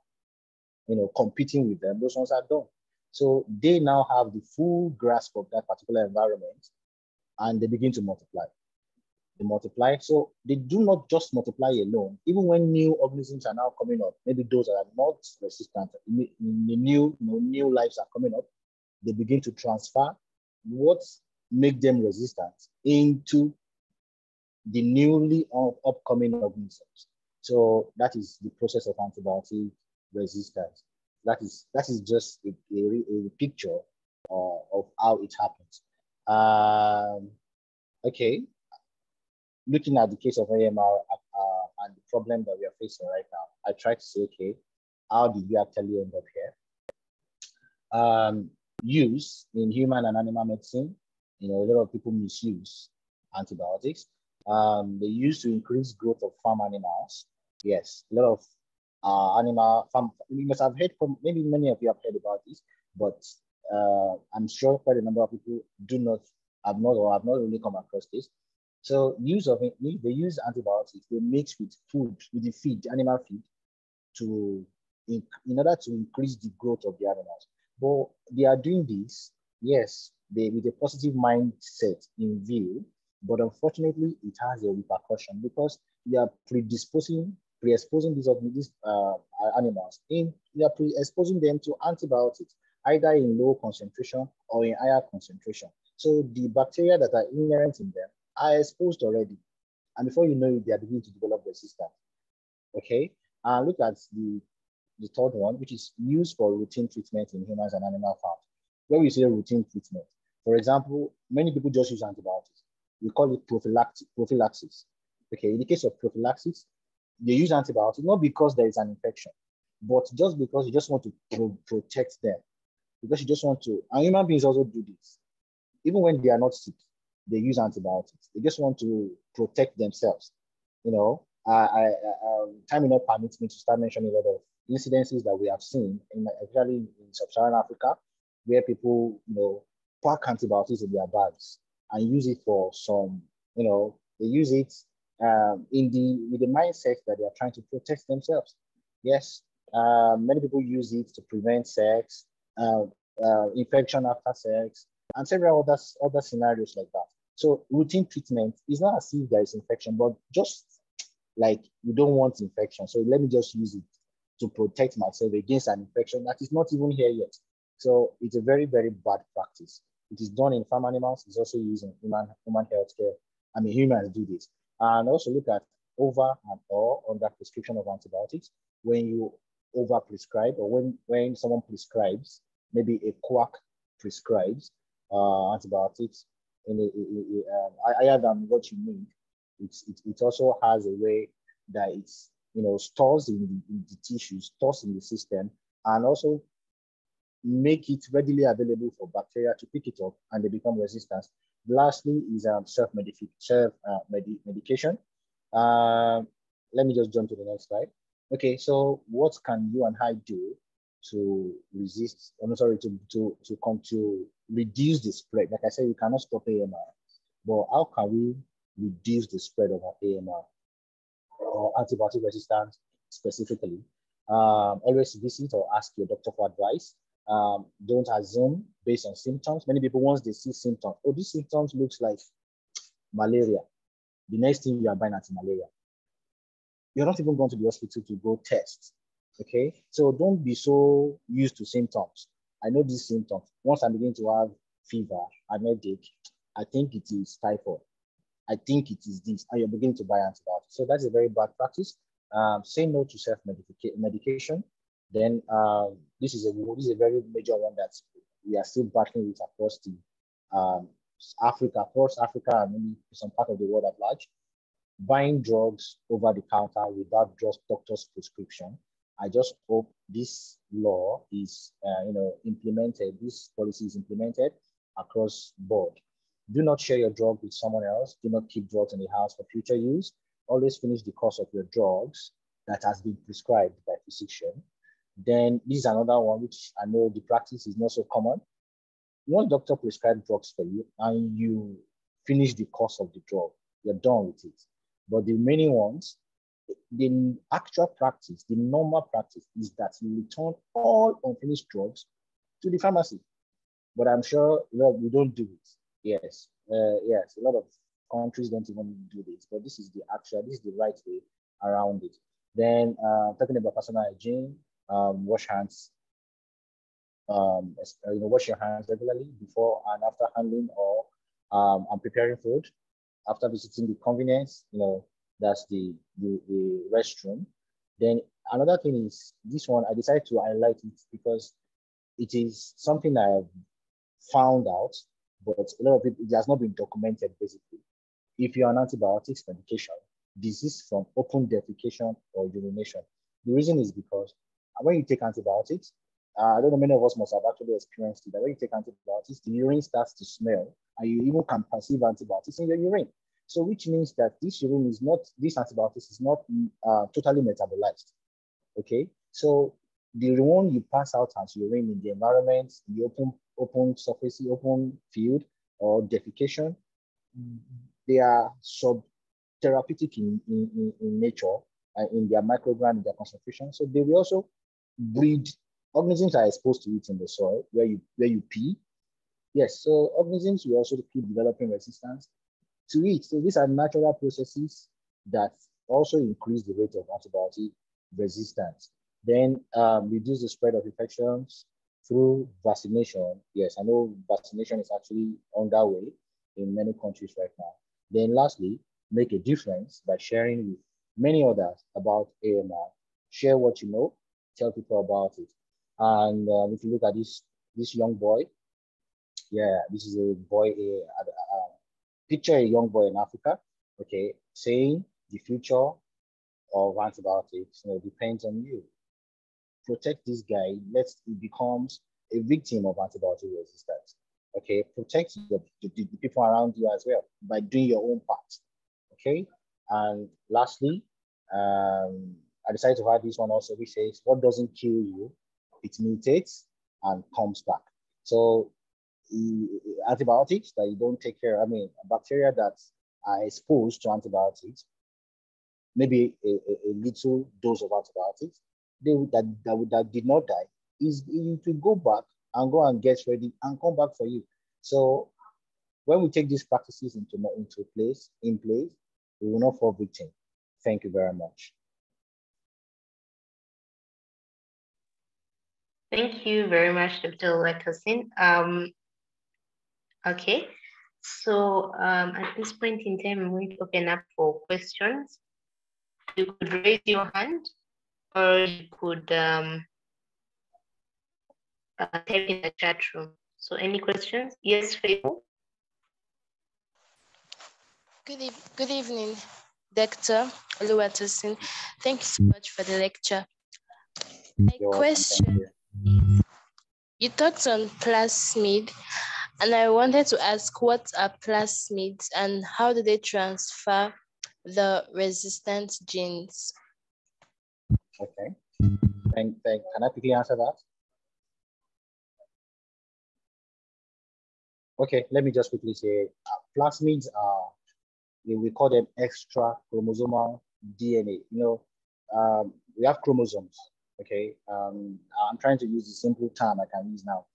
you know, competing with them. Those ones are done. So they now have the full grasp of that particular environment and they begin to multiply. They multiply. So they do not just multiply alone. Even when new organisms are now coming up, maybe those that are not resistant, the new, you know, new lives are coming up, they begin to transfer what make them resistant into the newly upcoming organisms. So that is the process of antibiotic resistance. That is that is just a, a, a picture uh, of how it happens. Um, okay, looking at the case of AMR uh, and the problem that we are facing right now, I try to say, okay, how did we actually end up here? Um, use in human and animal medicine, you know, a lot of people misuse antibiotics. Um, they use to increase growth of farm animals. Yes, a lot of uh, animal farm. You must have heard from maybe many of you have heard about this, but uh, I'm sure quite a number of people do not have not or have not really come across this. So use of it, they use antibiotics, they mix with food, with the feed, animal feed, to in, in order to increase the growth of the animals. But they are doing this, yes, they with a positive mindset in view, but unfortunately it has a repercussion because you are predisposing, pre-exposing these, these uh, animals in, you are pre-exposing them to antibiotics, either in low concentration or in higher concentration. So the bacteria that are inherent in them are exposed already. And before you know it, they are beginning to develop resistance. Okay, and look at the, the third one, which is used for routine treatment in humans and animal farms. Where we say routine treatment, for example, many people just use antibiotics. We call it prophylaxis. Okay, in the case of prophylaxis, they use antibiotics not because there is an infection, but just because you just want to pro protect them. Because you just want to, and human beings also do this. Even when they are not sick, they use antibiotics. They just want to protect themselves. You know, I, I, um, time enough permits me to start mentioning a lot of incidences that we have seen, in, especially in sub-Saharan Africa, where people, you know, pack antibiotics in their bags and use it for some, you know, they use it um, in the with the mindset that they are trying to protect themselves. Yes, uh, many people use it to prevent sex, uh, uh, infection after sex, and several other, other scenarios like that. So routine treatment is not as if there is infection, but just like you don't want infection. So let me just use it to protect myself against an infection that is not even here yet. So it's a very, very bad practice. It is done in farm animals. It's also used in human, human healthcare. I mean, humans do this. And also look at over and or under prescription of antibiotics. When you over prescribe or when, when someone prescribes, maybe a quack prescribes uh, antibiotics, in a, um, than what you need, it's, it, it also has a way that it's, you know, stores in the, in the tissues, stores in the system, and also make it readily available for bacteria to pick it up and they become resistant. Lastly is um, self-medication. Self, uh, -medi medication. Uh, let me just jump to the next slide. Okay, so what can you and I do to resist, I'm sorry, to, to, to come to reduce the spread. Like I said, you cannot stop AMR, but how can we reduce the spread of our AMR or antibiotic resistance specifically? Um, always visit or ask your doctor for advice. Um, don't assume based on symptoms. Many people, once they see symptoms, oh, these symptoms looks like malaria. The next thing you are buying anti-malaria. You're not even going to the hospital to go test. Okay, so don't be so used to symptoms. I know these symptoms. Once I begin to have fever and headache, I think it is typhoid. I think it is this, and you're beginning to buy antibiotics. So that's a very bad practice. Um, say no to self-medication. Then um, this is a this is a very major one that we are still battling with across the um, Africa, across Africa, and maybe some part of the world at large. Buying drugs over the counter without just doctor's prescription. I just hope this law is, uh, you know, implemented. This policy is implemented across board. Do not share your drug with someone else. Do not keep drugs in the house for future use. Always finish the course of your drugs that has been prescribed by physician. Then this is another one which I know the practice is not so common. One doctor prescribes drugs for you and you finish the course of the drug, you're done with it. But the remaining ones, the actual practice, the normal practice is that you return all unfinished drugs to the pharmacy. But I'm sure we don't do it. Yes, uh, yes, a lot of countries don't even do this, but this is the actual, this is the right way around it. Then uh, talking about personal hygiene, um, wash hands, um, uh, you know, wash your hands regularly before and after handling or um, and preparing food. After visiting the convenience, you know, that's the, the, the restroom. Then another thing is this one, I decided to highlight it because it is something I have found out but a lot of people, it has not been documented basically. If you're on antibiotics medication, disease from open defecation or urination. The reason is because when you take antibiotics, uh, I don't know, many of us must have actually experienced it, that when you take antibiotics, the urine starts to smell and you even can perceive antibiotics in your urine. So which means that this urine is not, this antibiotics is not uh, totally metabolized, okay? So the one you pass out as urine in the environment, the open open surface, open field, or defecation, they are sub-therapeutic in, in, in, nature, uh, in their microgram, in their concentration. So they will also breed, organisms are exposed to it in the soil where you, where you pee. Yes, so organisms will also keep developing resistance to it. So these are natural processes that also increase the rate of antibiotic resistance. Then um, reduce the spread of infections, through vaccination, yes, I know vaccination is actually underway in many countries right now. Then lastly, make a difference by sharing with many others about AMR. Share what you know, tell people about it. And um, if you look at this, this young boy, yeah, this is a boy, a, a, a, picture a young boy in Africa, okay, saying the future of antibiotics you know, depends on you protect this guy, lest he becomes a victim of antibiotic resistance. Okay, protect the, the, the, people around you as well by doing your own part. Okay, and lastly, um, I decided to add this one also, which says, what doesn't kill you, it mutates and comes back. So antibiotics that you don't take care, I mean, bacteria that are exposed to antibiotics, maybe a, a, a little dose of antibiotics they that, that, that did not die is will go back and go and get ready and come back for you. So when we take these practices into, into place, in place, we will not fall victim. Thank you very much. Thank you very much, Dr. Lekasin. Um, okay, so um, at this point in time, I'm going to open up for questions. You could raise your hand or you could um, uh, type in the chat room. So any questions? Yes, Faithful? Good, e good evening, Dr. Oluwatosin. Thank you so much for the lecture. My question is, you talked on plasmid, and I wanted to ask what are plasmids and how do they transfer the resistant genes? Okay. Thank, thank, can I quickly answer that? Okay, let me just quickly say uh, plasmids are, we call them extra chromosomal DNA. You know, um, we have chromosomes, okay? Um, I'm trying to use the simple term I can use now.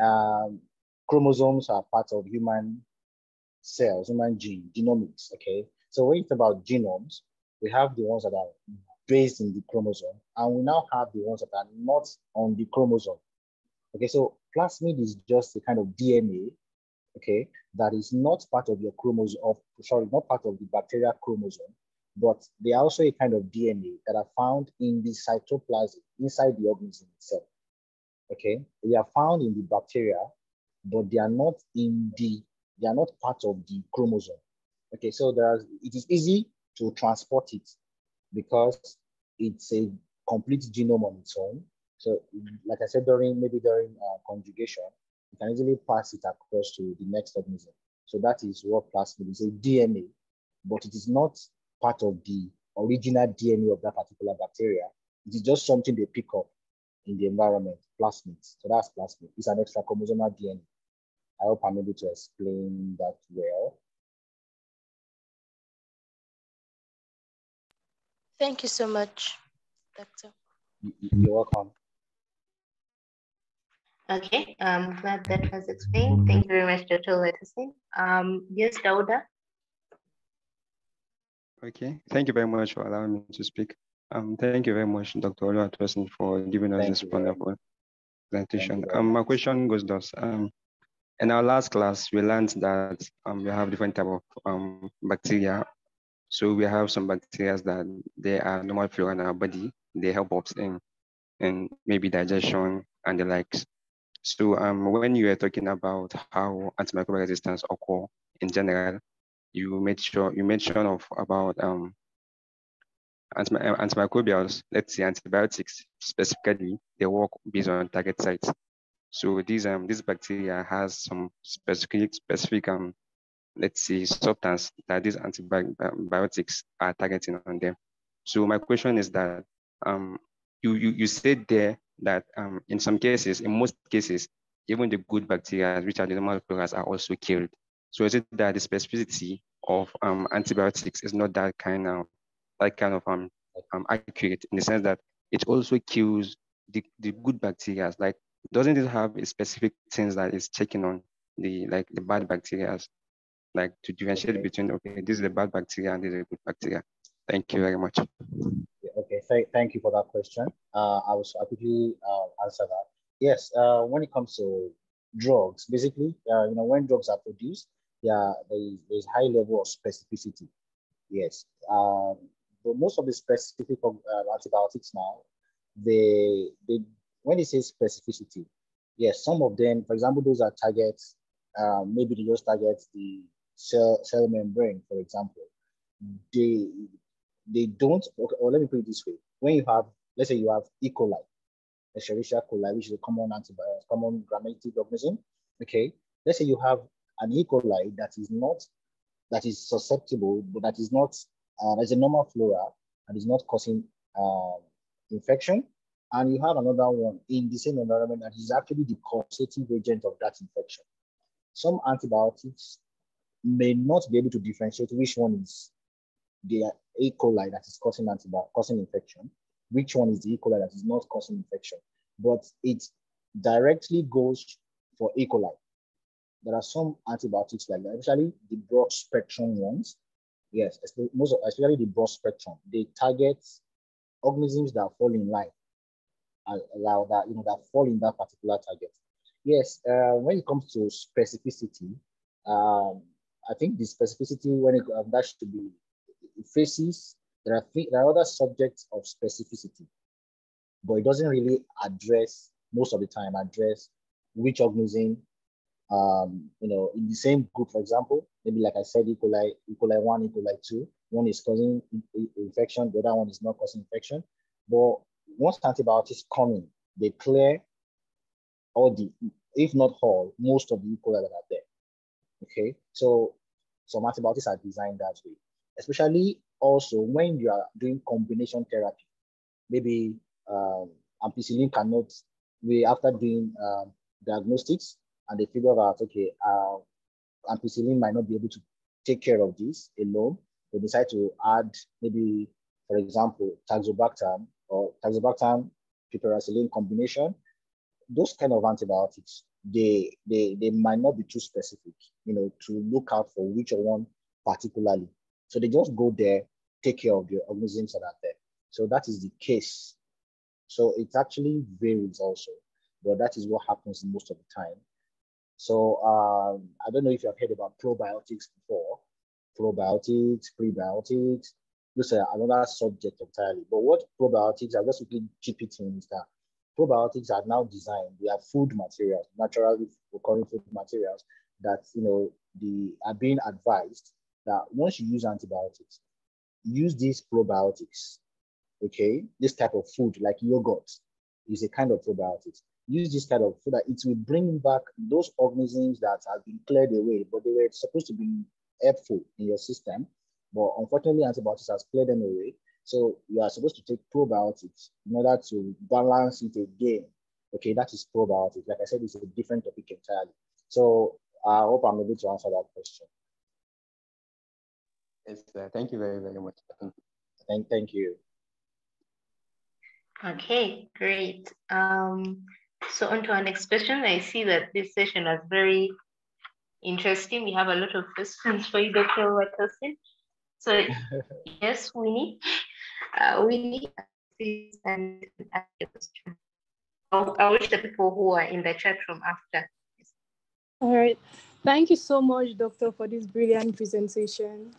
Um, chromosomes are part of human cells, human gene, genomics, okay? So when it's about genomes, we have the ones that are based in the chromosome, and we now have the ones that are not on the chromosome. Okay, so plasmid is just a kind of DNA okay, that is not part of your chromosome, of, sorry, not part of the bacterial chromosome, but they are also a kind of DNA that are found in the cytoplasm inside the organism itself. Okay, they are found in the bacteria, but they are not in the, they are not part of the chromosome. Okay, so there's, it is easy to transport it because it's a complete genome on its own. So like I said, during maybe during uh, conjugation, you can easily pass it across to the next organism. So that is what plasmid is, a DNA, but it is not part of the original DNA of that particular bacteria. It is just something they pick up in the environment, plasmids. So that's plasmid. It's an extra chromosomal DNA. I hope I'm able to explain that well. Thank you so much, Doctor. You're welcome. Okay, I'm glad that was explained. Thank you very much, Dr. Letterson. Um, yes, Dauda. Okay, thank you very much for allowing me to speak. Um, thank you very much, Dr. Oluwatosin, for giving us Thank this wonderful presentation. Um, my question goes thus. Um, in our last class, we learned that um, we have different type of um, bacteria. So we have some bacteria that they are normal flora in our body. They help us in, in maybe digestion and the likes. So um, when you are talking about how antimicrobial resistance occur in general, you made sure you mentioned of about um, anti antimicrobials, let's say antibiotics specifically, they work based on target sites. So these um this bacteria has some specific specific um let's say substance that these antibiotics are targeting on them. So my question is that um you you, you said there that um in some cases, in most cases, even the good bacteria, which are the normal flora, are also killed. So is it that the specificity of um, antibiotics is not that kind of that kind of um, um accurate in the sense that it also kills the, the good bacteria. Like doesn't it have a specific things that is checking on the like the bad bacteria, like to differentiate Okay. between okay, this is the bad bacteria and this is the good bacteria. Thank you very much. Yeah, Okay, thank, thank you for that question. Uh, I was I'll quickly uh, answer that. Yes, uh, when it comes to drugs, basically, uh, you know, when drugs are produced, yeah, there is, there is high level of specificity. Yes, um, but most of the specific uh, antibiotics now, they, they, when they say specificity, yes, some of them, for example, those are targets, um, maybe they just target the cell, cell membrane, for example. They, they don't, okay, or let me put it this way. When you have, let's say you have E. coli, Escherichia coli, which is a common antibiotic, common gram-negative organism, okay? Let's say you have an E. coli that is not, that is susceptible, but that is not, uh, a normal flora, and is not causing um, infection. And you have another one in the same environment that is actually the causative agent of that infection. Some antibiotics may not be able to differentiate which one is the E. coli that is causing antibiotic, causing infection, which one is the E. coli that is not causing infection. But it directly goes for E. coli. There are some antibiotics like that, especially the broad spectrum ones. Yes, especially, most of, especially the broad spectrum. They target organisms that fall in line, allow that you know that fall in that particular target. Yes, uh, when it comes to specificity, um, I think the specificity when it uh, that should be faces there are th there are other subjects of specificity, but it doesn't really address most of the time address which organism um, you know, in the same group, for example, maybe like I said, E. coli, E. coli 1, E. coli 2, one is causing infection, the other one is not causing infection. But once antibiotics come in, they clear all the, if not all, most of the E. coli that are there. Okay, so some antibiotics are designed that way, especially also when you are doing combination therapy. Maybe um, ampicillin cannot, we after doing um, diagnostics, and they figure out, okay, uh, ampicillin might not be able to take care of this alone. They decide to add maybe, for example, tazobactam or tazobactam piperacillin combination. Those kind of antibiotics, they, they, they might not be too specific, you know, to look out for which one particularly. So they just go there, take care of the organisms that are there. So that is the case. So it actually varies also, but that is what happens most of the time So um, I don't know if you have heard about probiotics before, probiotics, prebiotics. This is another subject entirely. But what probiotics are just looking GPT is that probiotics are now designed. They are food materials, naturally occurring food materials that you know the are being advised that once you use antibiotics, use these probiotics. Okay, this type of food like yogurt is a kind of probiotics. Use this kind of food that it will bring back those organisms that have been cleared away, but they were supposed to be helpful in your system. But unfortunately, antibiotics has cleared them away. So you are supposed to take probiotics in order to balance it again. Okay, that is probiotics. Like I said, it's a different topic entirely. So I hope I'm able to answer that question. Yes, sir. Thank you very, very much. Thank, thank you. Okay, great. Um, so on to our next question. I see that this session was very interesting. We have a lot of questions for you, Dr. Watterson. So <laughs> yes, Winnie, uh, ask the question. I wish the people who are in the chat room after. All right. Thank you so much, Doctor, for this brilliant presentation.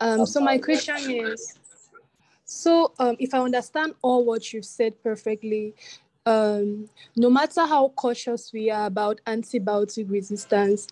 Um, so my question is, so um, if I understand all what you've said perfectly, um, no matter how cautious we are about antibiotic resistance,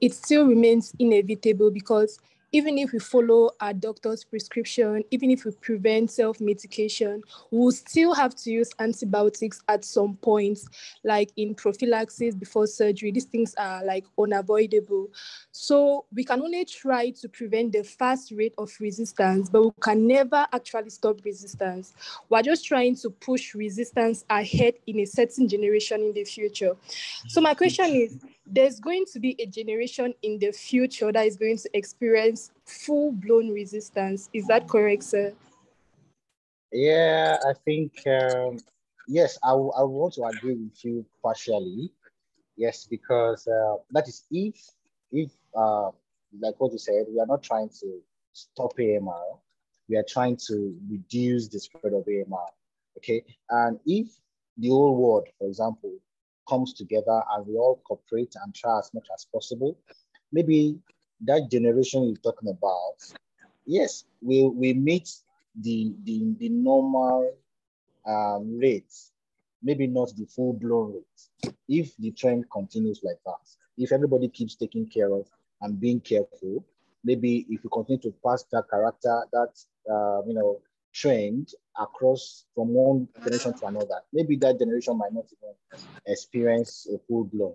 it still remains inevitable because even if we follow our doctor's prescription, even if we prevent self-medication, we'll still have to use antibiotics at some point, like in prophylaxis before surgery. These things are like unavoidable. So we can only try to prevent the fast rate of resistance, but we can never actually stop resistance. We're just trying to push resistance ahead in a certain generation in the future. So my question is, there's going to be a generation in the future that is going to experience full blown resistance. Is that correct, sir? Yeah, I think, um, yes, I, I want to agree with you partially. Yes, because uh, that is if, if uh, like what you said, we are not trying to stop AMR, we are trying to reduce the spread of AMR. Okay, and if the whole world, for example, comes together and we all cooperate and try as much as possible. Maybe that generation you're talking about, yes, we, we meet the, the, the normal um, rates, maybe not the full blown rate, if the trend continues like that. If everybody keeps taking care of and being careful, maybe if you continue to pass that character, that, uh, you know, trend across from one generation to another. Maybe that generation might not even experience a full blown.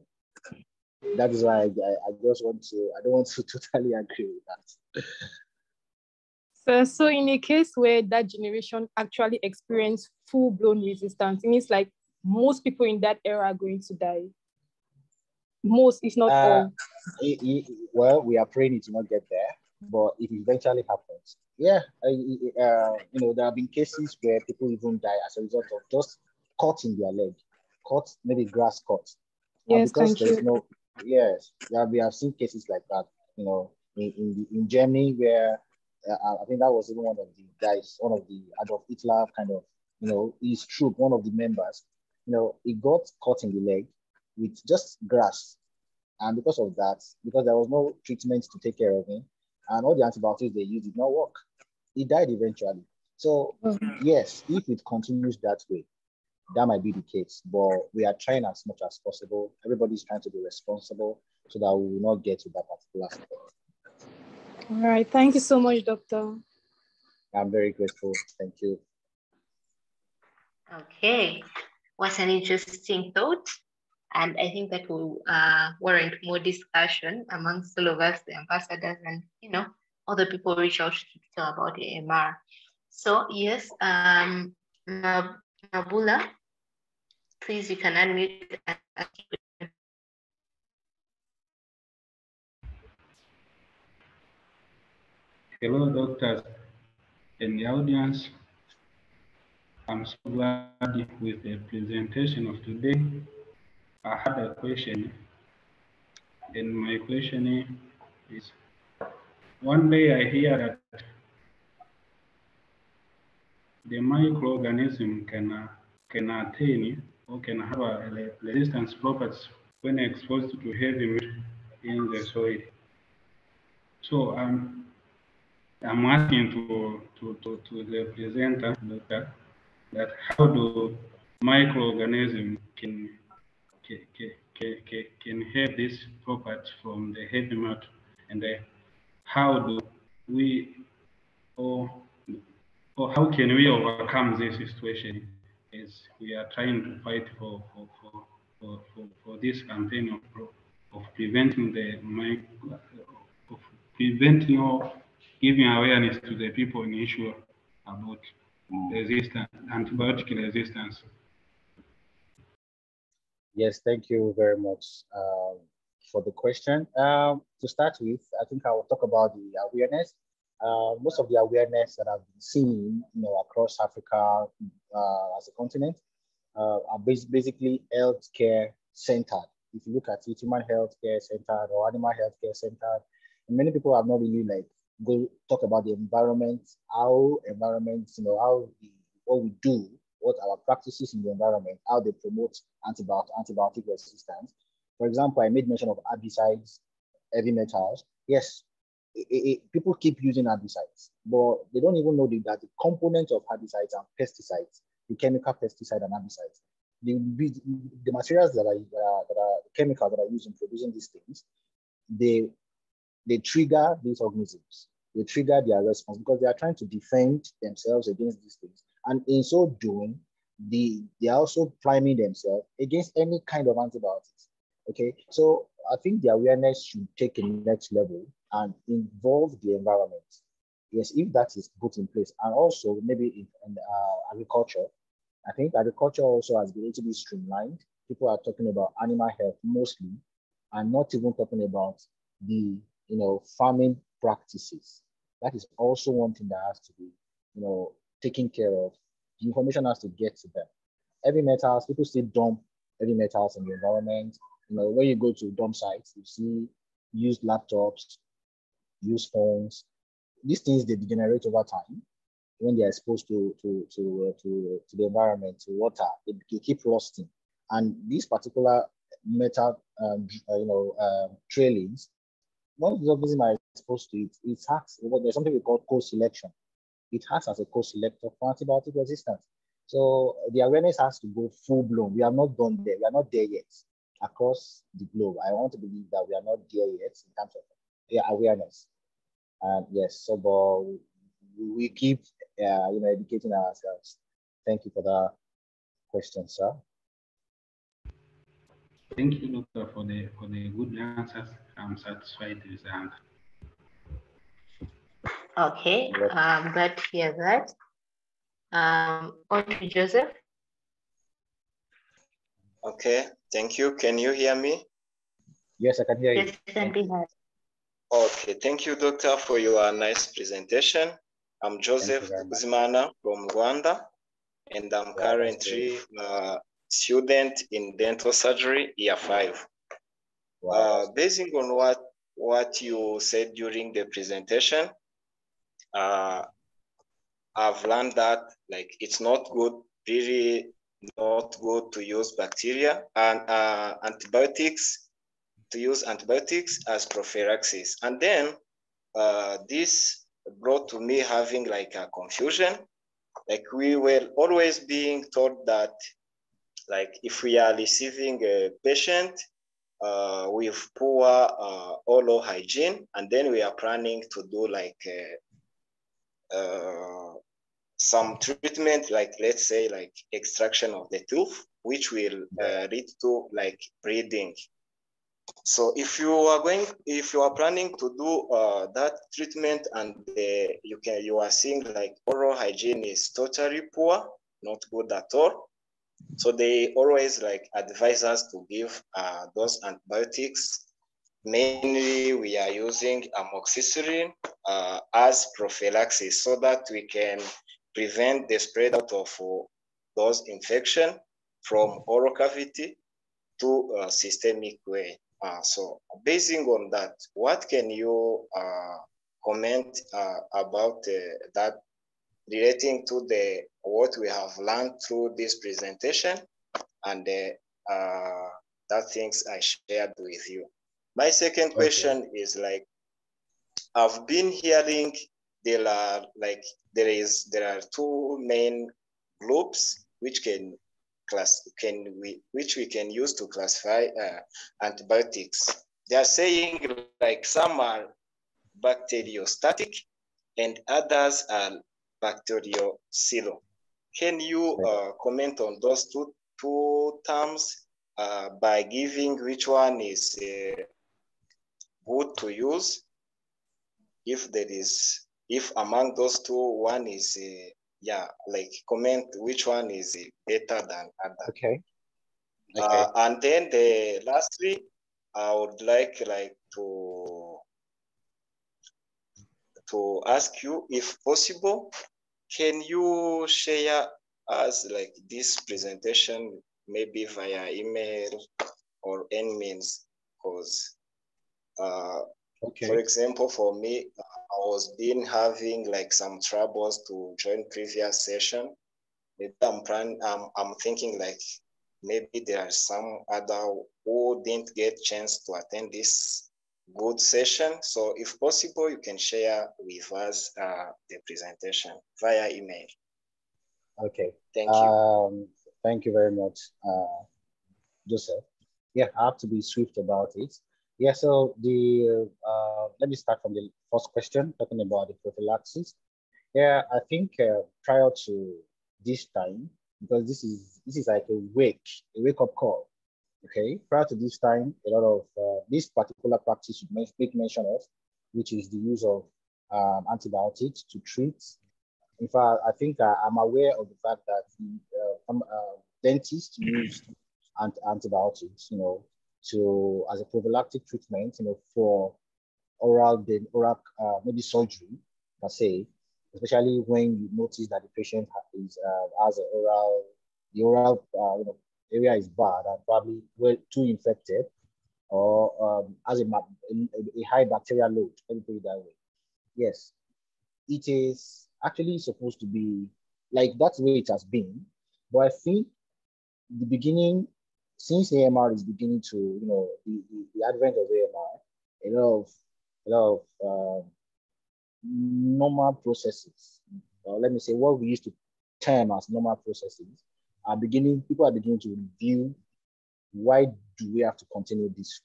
That is why I, I, just want to, I don't want to <laughs> totally agree with that. So, so in a case where that generation actually experience full blown resistance, it means like most people in that era are going to die. Most, if not uh, all. It, it, well, we are praying it to not get there, but it eventually happens, yeah, uh, you know, there have been cases where people even die as a result of just cutting their leg, cut maybe grass cut. Yes, because thank there's you. no yes, yeah, we have seen cases like that. You know, in in, the, in Germany where uh, I think that was even one of the guys, one of the Adolf Hitler kind of, you know, his troop, one of the members. You know, he got caught in the leg with just grass, and because of that, because there was no treatment to take care of him, and all the antibiotics they used did not work he died eventually. So mm-hmm. yes, if it continues that way, that might be the case. But we are trying as much as possible. Everybody's trying to be responsible so that we will not get to that particular step. All right. Thank you so much, doctor. I'm very grateful. Thank you. Okay. Was an interesting thought. And I think that will uh, warrant more discussion amongst all of us, the ambassadors, and you know, other people reach out to about the MR. So yes, um, Nabula, please you can unmute Hello, doctors in the audience. I'm so glad with the presentation of today. I had a question, and my question is one day I hear that the microorganism can, uh, can attain or can have a resistance properties when exposed to heavy metal in the soil. So um, I'm asking to, to, to, to the presenter, doctor, that how do microorganisms can, can, can, can, can have this property from the heavy metal and the, how do we, or, or how can we overcome this situation as we are trying to fight for, for, for, for, for, for this campaign of, of preventing the of preventing or giving awareness to the people in issue about resistance, antibiotic resistance. Yes, thank you very much uh, for the question. Um, to start with, I think I will talk about the awareness. Uh, most of the awareness that I've been seeing, you know, across Africa uh, as a continent uh, are basically healthcare centered. If you look at it, human healthcare centered or animal healthcare centered, many people have not really like go talk about the environment, how environment, you know, how the, what we do, what our practices in the environment, how they promote antibiotic, antibiotic resistance. For example, I made mention of herbicides, heavy metals. Yes, it, it, people keep using herbicides, but they don't even know the, that the components of herbicides and pesticides, the chemical pesticide and herbicides, the, the materials that are, that are, that are chemicals that are used in producing these things, they they trigger these organisms. They trigger their response because they are trying to defend themselves against these things. And in so doing, the, they are also priming themselves against any kind of antibiotics. Okay, so I think the awareness should take a next level and involve the environment. Yes, if that is put in place, and also maybe in, in uh, agriculture, I think agriculture also has been able to be streamlined. People are talking about animal health mostly, and not even talking about the you know, farming practices. That is also one thing that has to be, you know, taken care of. The information has to get to them. Heavy metals, people still dump heavy metals in the environment. You know, when you go to dump sites, you see used laptops, used phones. These things they degenerate over time when they are exposed to to to uh, to, to the environment, to water. They, they keep rusting, and these particular metal, um, uh, you know, um, trailings once the organism are exposed to it, it acts, there's something we call co-selection. It acts as a co-selector for antibiotic resistance. So the awareness has to go full blown. We are not done there. We are not there yet across the globe. I want to believe that we are not there yet in terms of yeah, awareness. And yes, so but we keep uh, you know educating ourselves. Thank you for that question, sir. Thank you, doctor, for the for the good answers. I'm satisfied with the answer. Okay, I'm glad to hear that. Um, on to Joseph. Okay, thank you. Can you hear me? Yes, I can hear you. Yes, Okay, thank you, doctor, for your nice presentation. I'm Joseph Zimana from Rwanda, and I'm yeah, currently uh, student in dental surgery, year five. Wow. Uh, basing on what, what you said during the presentation, uh, I've learned that like it's not good, really not good to use bacteria and uh, antibiotics, to use antibiotics as prophylaxis. And then uh, this brought to me having like a confusion. Like we were always being told that like if we are receiving a patient uh, with poor uh, oral hygiene, and then we are planning to do like uh, uh, some treatment, like let's say like extraction of the tooth, which will uh, lead to like breeding. So if you are going, if you are planning to do uh, that treatment and you can, you are seeing like oral hygiene is totally poor, not good at all, so they always like advise us to give uh, those antibiotics. Mainly, we are using amoxicillin uh, as prophylaxis so that we can prevent the spread out of uh, those infection from oral cavity to a systemic way. Uh, so basing on that, what can you uh, comment uh, about uh, that relating to the what we have learned through this presentation and uh, that things I shared with you. My second question okay. is like, I've been hearing there are like there is there are two main groups which can class can we which we can use to classify uh, antibiotics. They are saying like some are bacteriostatic and others are bactericidal. Can you uh, comment on those two, two terms uh, by giving which one is uh, good to use? If there is, if among those two, one is, uh, yeah, like comment which one is better than other. Okay. Uh, okay. and then the lastly, I would like like to to ask you if possible can you share us like this presentation maybe via email or any means? Because, uh, okay. for example, for me, I was been having like some troubles to join previous session. Maybe I'm planning, I'm, I'm thinking like maybe there are some other who didn't get chance to attend this good session. So if possible, you can share with us uh, the presentation via email. Okay. Thank you. Um, thank you very much, uh, Joseph. Yeah, I have to be swift about it. Yeah, so the uh, let me start from the first question, talking about the prophylaxis. Yeah, I think uh, prior to this time, because this is this is like a wake, a wake up call Okay, prior to this time, a lot of uh, this particular practice you make mention of, which is the use of um, antibiotics to treat. In fact, I think uh, I'm aware of the fact that the, uh, uh, dentists use ant antibiotics, you know, to as a prophylactic treatment, you know, for oral, oral uh, maybe surgery per se, especially when you notice that the patient is uh, has an oral, the oral, you know, area is bad and probably well too infected or um, a, a, high bacterial load. Let me put it that way. Yes, it is actually supposed to be like that's way it has been. But I think the beginning, since AMR is beginning to, you know, the, the, the advent of AMR, a lot of a lot of uh, normal processes, or let me say what we used to term as normal processes, are beginning, people are beginning to review why do we have to continue this?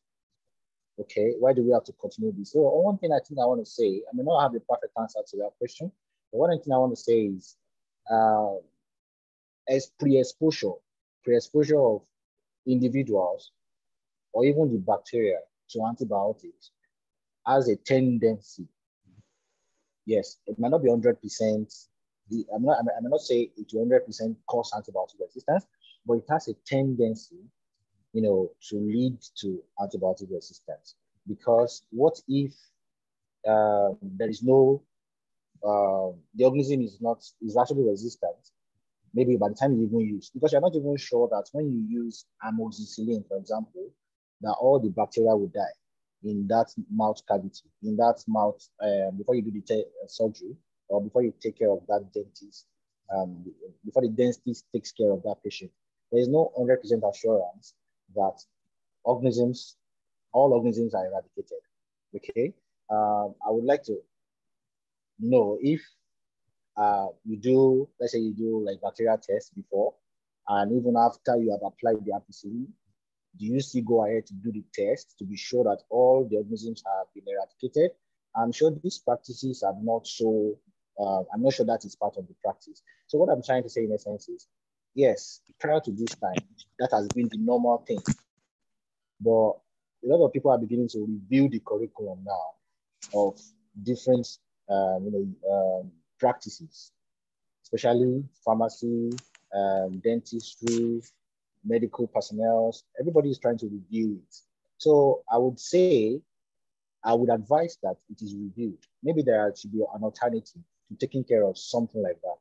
Okay, why do we have to continue this? So one thing I think I want to say, I may not have the perfect answer to that question, but one thing I want to say is uh, as pre-exposure, pre-exposure of individuals or even the bacteria to antibiotics has a tendency. Yes, it might not be 100% the, I'm not, I'm not say it 100% cause antibiotic resistance, but it has a tendency, you know, to lead to antibiotic resistance. Because what if uh, there is no, uh, the organism is not, is actually resistant, maybe by the time you even use, because you're not even sure that when you use amoxicillin, for example, that all the bacteria will die in that mouth cavity, in that mouth, uh, before you do the surgery, or before you take care of that dentist, um, before the dentist takes care of that patient, there is no 100% assurance that organisms, all organisms are eradicated. Okay, um, I would like to know if uh, you do, let's say you do like bacterial tests before, and even after you have applied the ampicillin, do you still go ahead to do the test to be sure that all the organisms have been eradicated? I'm sure these practices are not so uh, I'm not sure that is part of the practice. So what I'm trying to say in essence is, yes, prior to this time, that has been the normal thing. But a lot of people are beginning to review the curriculum now of different um, you know, um, practices, especially pharmacy, um, dentistry, medical personnel. Everybody is trying to review it. So I would say, I would advise that it is reviewed. Maybe there should be an alternative to taking care of something like that.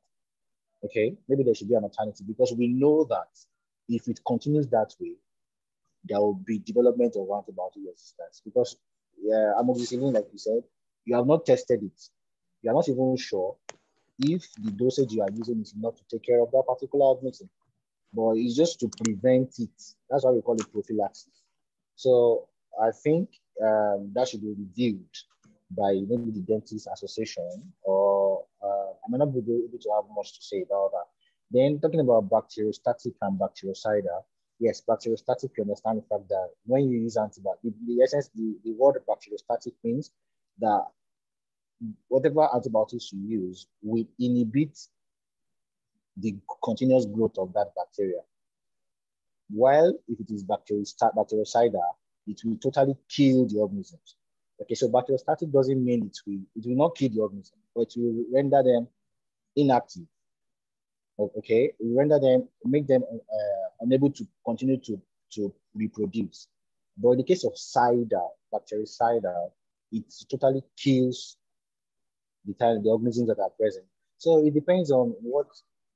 Okay, maybe there should be an alternative because we know that if it continues that way, there will be development of antibiotic resistance because yeah, amoxicillin, like you said, you have not tested it. You are not even sure if the dosage you are using is enough to take care of that particular organism. but it's just to prevent it. That's why we call it prophylaxis. So I think um, that should be reviewed by maybe the dentist association or uh, I may not be able to have much to say about that. Then talking about bacteriostatic and bactericidal, yes, bacteriostatic, you understand the fact that when you use antibiotics, the, essence, the, the word bacteriostatic means that whatever antibiotics you use will inhibit the continuous growth of that bacteria. While if it is bactericidal, it will totally kill the organisms. Okay, so bacteriostatic doesn't mean it will, it will not kill the organism, but it will render them inactive. Okay, render them, make them uh, unable to continue to, to reproduce. But in the case of cider, bactericidal, it totally kills the, time the organisms that are present. So it depends on what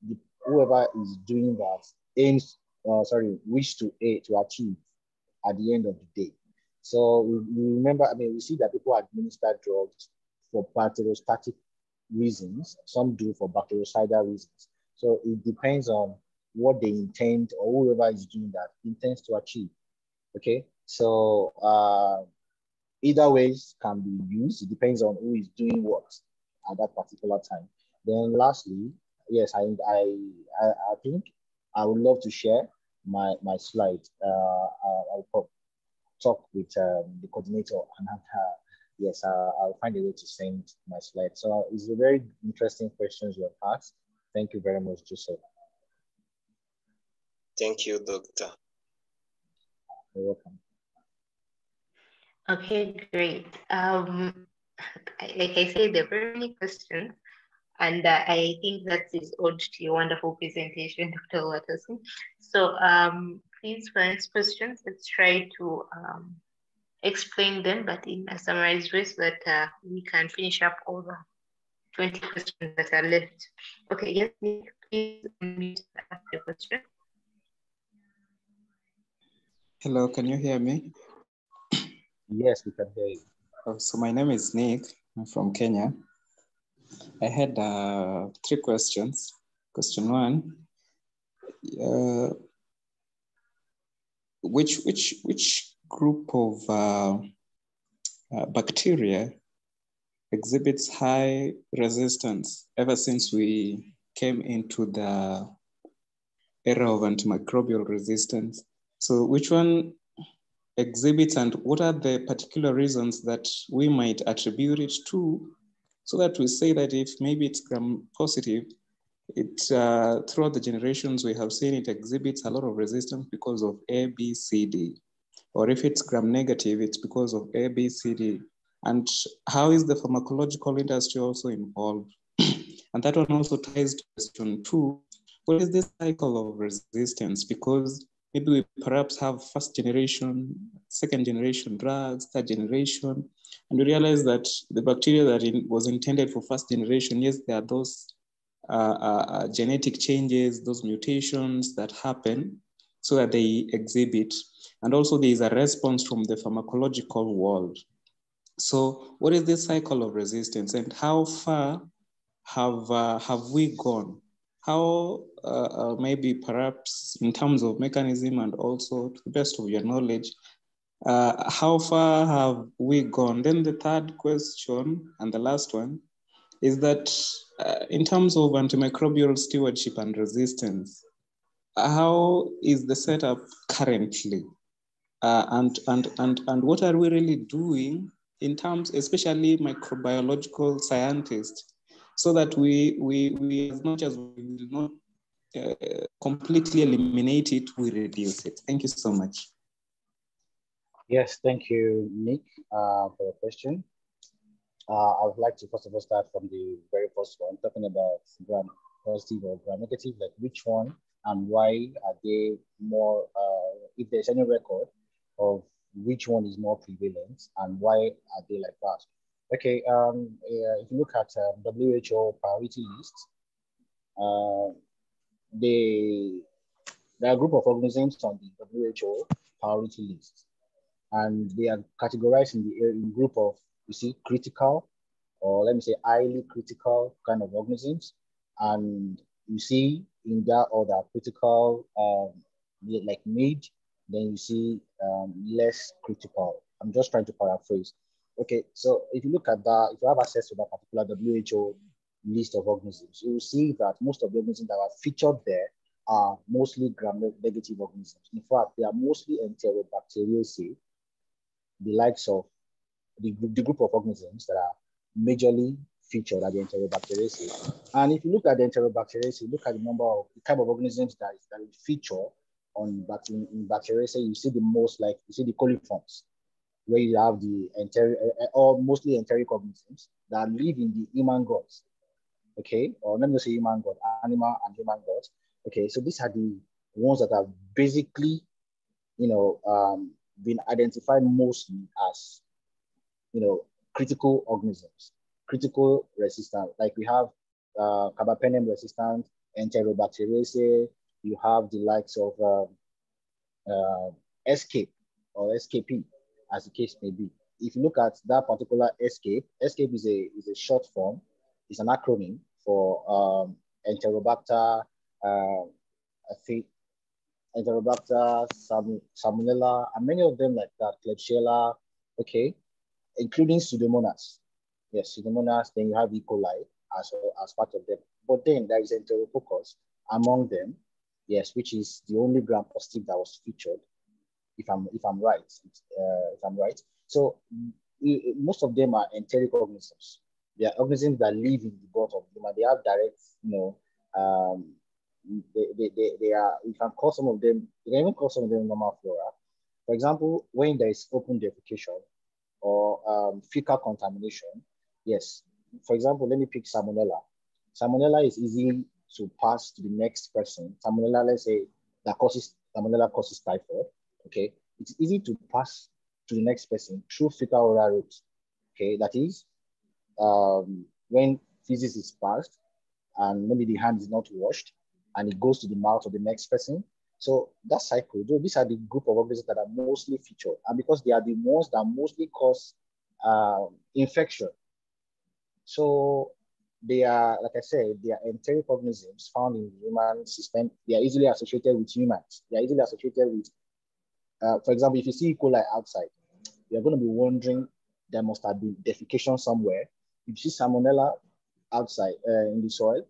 the, whoever is doing that aims, uh, sorry, wish to aid, to achieve at the end of the day. So we, we remember, I mean, we see that people administer drugs for bacteriostatic reasons. Some do for bactericidal reasons. So it depends on what they intend or whoever is doing that intends to achieve. Okay, so uh, either ways can be used. It depends on who is doing what at that particular time. Then lastly, yes, I I I, I think I would love to share my my slide. Uh, I'll talk with um, the coordinator and have her. Yes, uh, I'll find a way to send my slide. So it's a very interesting questions you have asked. Thank you very much, Joseph. Thank you, Doctor. You're welcome. Okay, great. Um, like I said, there are very many questions. And uh, I think that is owed to your wonderful presentation, <laughs> Dr. Watterson. So um, please, for next questions, let's try to um, explain them, but in a summarized way so that uh, we can finish up all the 20 questions that are left. Okay, yes, please unmute ask your question. Hello, can you hear me? Yes, we can hear you. Oh, so my name is Nick. I'm from Kenya. I had uh, three questions. Question one, uh, which, which, which group of uh, uh bacteria exhibits high resistance ever since we came into the era of antimicrobial resistance. So which one exhibits and what are the particular reasons that we might attribute it to so that we say that if maybe it's gram positive, it uh, throughout the generations we have seen it exhibits a lot of resistance because of A, B, C, D. Or if it's gram negative, it's because of A, B, C, D. And how is the pharmacological industry also involved? <clears throat> and that one also ties to question two. What is this cycle of resistance? Because maybe we perhaps have first generation, second generation drugs, third generation, and we realize that the bacteria that in, was intended for first generation, yes, there are those uh, uh, uh genetic changes, those mutations that happen so that they exhibit. And also there is a response from the pharmacological world. So what is this cycle of resistance and how far have, uh, have we gone? How uh, uh, maybe perhaps in terms of mechanism and also to the best of your knowledge, uh, how far have we gone? Then the third question and the last one is that uh, in terms of antimicrobial stewardship and resistance, how is the setup currently? Uh, and, and, and, and what are we really doing in terms, especially microbiological scientists, so that we, we, we as much as we do not uh, completely eliminate it, we reduce it. Thank you so much. Yes, thank you, Nick, uh, for the question. Uh, I would like to first of all start from the very first one, talking about gram positive or gram negative, like which one and why are they more, uh, if there's any record of which one is more prevalent and why are they like that? Okay, um, uh, if you look at um, WHO priority list, uh, they, there are a group of organisms on the WHO priority list, and they are categorized in the in group of, you see, critical, or let me say highly critical kind of organisms. And you see in that order, critical, um, like mid, then you see um, less critical. I'm just trying to paraphrase. Okay, so if you look at that, if you have access to that particular WHO list of organisms, you will see that most of the organisms that are featured there are mostly gram-negative organisms. In fact, they are mostly enterobacteriaceae, the likes of the, the group of organisms that are majorly featured at the Enterobacteriaceae. And if you look at the Enterobacteriaceae, look at the number of the type of organisms that, that feature on in, in Bacteriaceae, you see the most like, you see the coliforms, where you have the enter uh, or mostly enteric organisms that live in the human guts. Okay, or let me say human gut, animal and human guts. Okay, so these are the ones that are basically, you know, um, been identified mostly as, you know, critical organisms critical resistance. Like we have uh, carbapenem resistant enterobacteriaceae, you have the likes of um, uh, ESKAPE or SKP, as the case may be. If you look at that particular ESKAPE, ESKAPE is a, is a short form, it's an acronym for um, Enterobacter, uh, I think Enterobacter, Salmonella, and many of them like that, Klebsiella, okay, including Pseudomonas. Yes, Pseudomonas, then you have E. coli as, as part of them. But then there is Enterococcus among them, yes, which is the only gram positive that was featured, if I'm if I'm right, uh, if I'm right. So most of them are enteric organisms. They are organisms that live in the gut of human. They have direct, you know, um, they, they, they, they are, you can call some of them, you can even call some of them normal flora. For example, when there is open defecation or um, fecal contamination, Yes. For example, let me pick salmonella. Salmonella is easy to pass to the next person. Salmonella, let's say that causes salmonella causes typhoid. Okay, it's easy to pass to the next person through fecal oral route. Okay, that is um, when feces is passed and maybe the hand is not washed and it goes to the mouth of the next person. So that cycle, these are the group of organisms that are mostly featured. And because they are the ones that mostly cause uh, infection, so they are, like I said, they are enteric organisms found in human system. They are easily associated with humans. They are easily associated with, uh, for example, if you see E. coli outside, you're going to be wondering there must have been defecation somewhere. If you see salmonella outside uh, in the soil,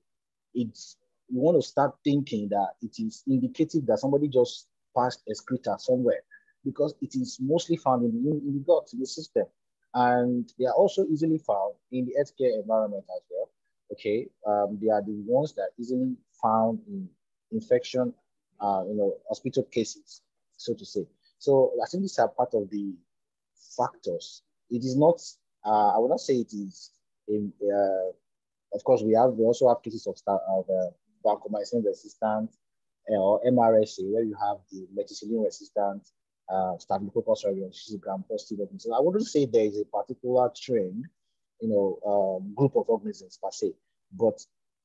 it's you want to start thinking that it is indicative that somebody just passed excreta somewhere because it is mostly found in the, in the gut, in the system and they are also easily found in the healthcare environment as well. Okay, um, they are the ones that easily found in infection, uh, you know, hospital cases, so to say. So I think these are part of the factors. It is not, uh, I would not say it is. In, uh, of course, we have we also have cases of of uh, vancomycin resistant or MRSA, where you have the methicillin resistant uh, Staphylococcus aureus is gram positive organism. I wouldn't say there is a particular trend, you know, um, group of organisms per se, but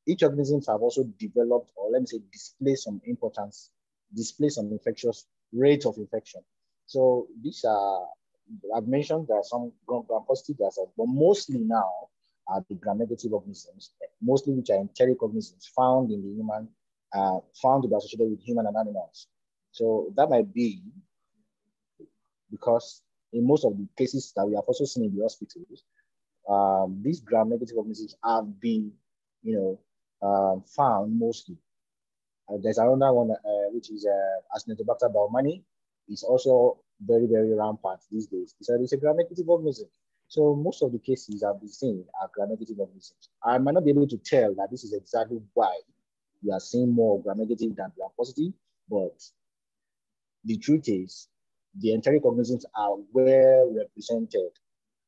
each organisms have also developed, or let me say, display some importance, display some infectious rate of infection. So these are, I've mentioned there are some gram positive acids, but mostly now are the gram negative organisms, mostly which are enteric organisms found in the human, uh, found to be associated with human and animals. So that might be because in most of the cases that we have also seen in the hospitals, um, these gram-negative organisms have been, you know, uh, found mostly. Uh, there's another one, uh, which is uh, Acinetobacter baumannii. It's also very, very rampant these days. So it's a gram-negative organism. So most of the cases I've been seeing are gram-negative organisms. I might not be able to tell that this is exactly why we are seeing more gram-negative than gram-positive, but the truth is the enteric organisms are well represented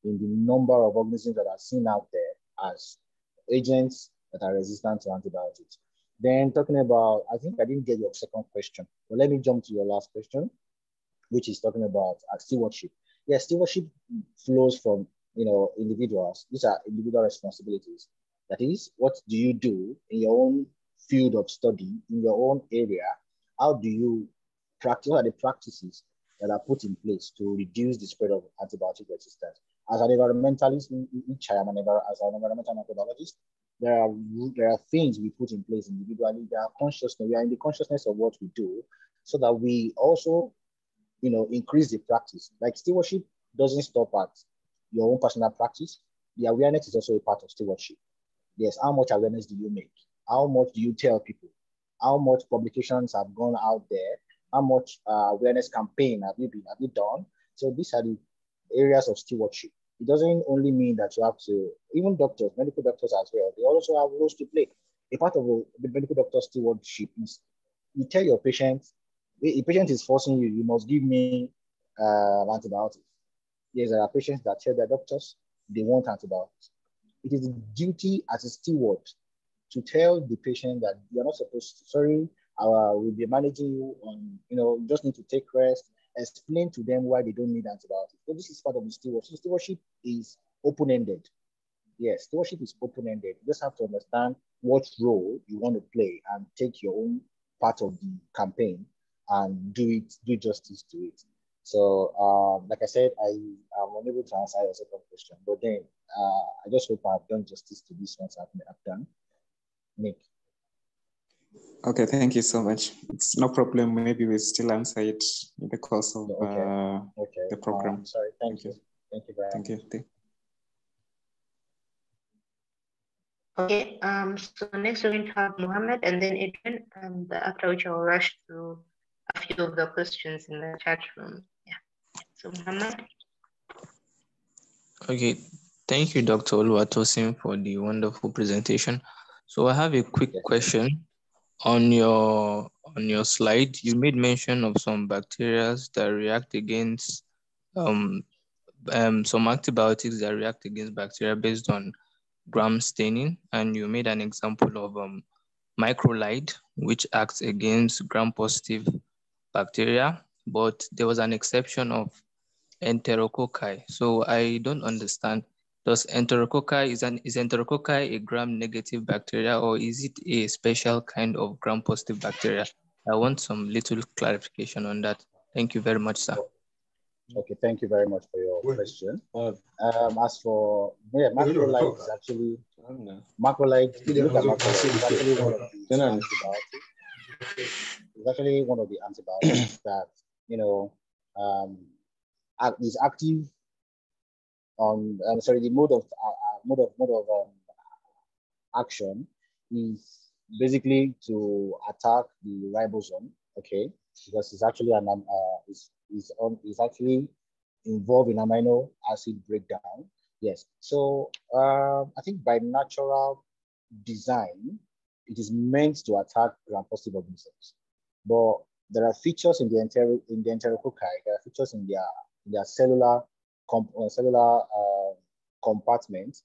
in the number of organisms that are seen out there as agents that are resistant to antibiotics. Then talking about, I think I didn't get your second question, but let me jump to your last question, which is talking about uh, stewardship. Yeah, stewardship flows from you know individuals. These are individual responsibilities. That is, what do you do in your own field of study, in your own area? How do you practice? What are the practices that are put in place to reduce the spread of antibiotic resistance. As an environmentalist, which I am an, as an environmental microbiologist, there are there are things we put in place individually. There are consciousness. We are in the consciousness of what we do, so that we also, you know, increase the practice. Like stewardship doesn't stop at your own personal practice. The awareness is also a part of stewardship. Yes, how much awareness do you make? How much do you tell people? How much publications have gone out there? How much uh, awareness campaign have you been have you done? So these are the areas of stewardship. It doesn't only mean that you have to, even doctors, medical doctors as well, they also have roles to play. A part of the medical doctor stewardship is you tell your patient, a patient is forcing you, you must give me uh, antibiotics. Yes, there are patients that tell their doctors they want antibiotics. It is a duty as a steward to tell the patient that you're not supposed to, sorry, uh, we'll be managing you on, you know, just need to take rest, explain to them why they don't need antibiotics. So this is part of the stewardship. Stewardship is open-ended. Yes, stewardship is open-ended. You just have to understand what role you want to play and take your own part of the campaign and do it, do justice to it. So, um, like I said, I am unable to answer your second question, but then uh, I just hope I've done justice to this ones I've, I've done. Nick. Okay, thank you so much. It's no problem. Maybe we'll still answer it in the course of okay. Uh, okay. the program. Um, sorry, thank, you. Thank you very thank much. You. Okay, um, so next we're going to have Mohammed and then Adrian, and after which I'll rush to a few of the questions in the chat room. Yeah, so Mohammed. Okay, thank you, Dr. Oluwatosin, for the wonderful presentation. So I have a quick question on your on your slide, you made mention of some bacteria that react against um, um, some antibiotics that react against bacteria based on gram staining, and you made an example of um, macrolide, which acts against gram-positive bacteria, but there was an exception of enterococci. So I don't understand does enterococci, is, an, is enterococci a gram-negative bacteria or is it a special kind of gram-positive bacteria? I want some little clarification on that. Thank you very much, sir. Okay, thank you very much for your question. Um, as for yeah, macrolide is actually macrolide. If look at macrolide, it's actually one of the antibiotics. It's actually one of the antibiotics that you know um, is active um, sorry the mode of uh, uh, mode of mode of um, action is basically to attack the ribosome okay? Because it's actually an um, uh, is is on is actually involved in amino acid breakdown. Yes so uh, i think by natural design it is meant to attack gram-positive organisms. But there are features in the enter in the enterococci there are features in their in their cellular uh, cellular uh, compartment,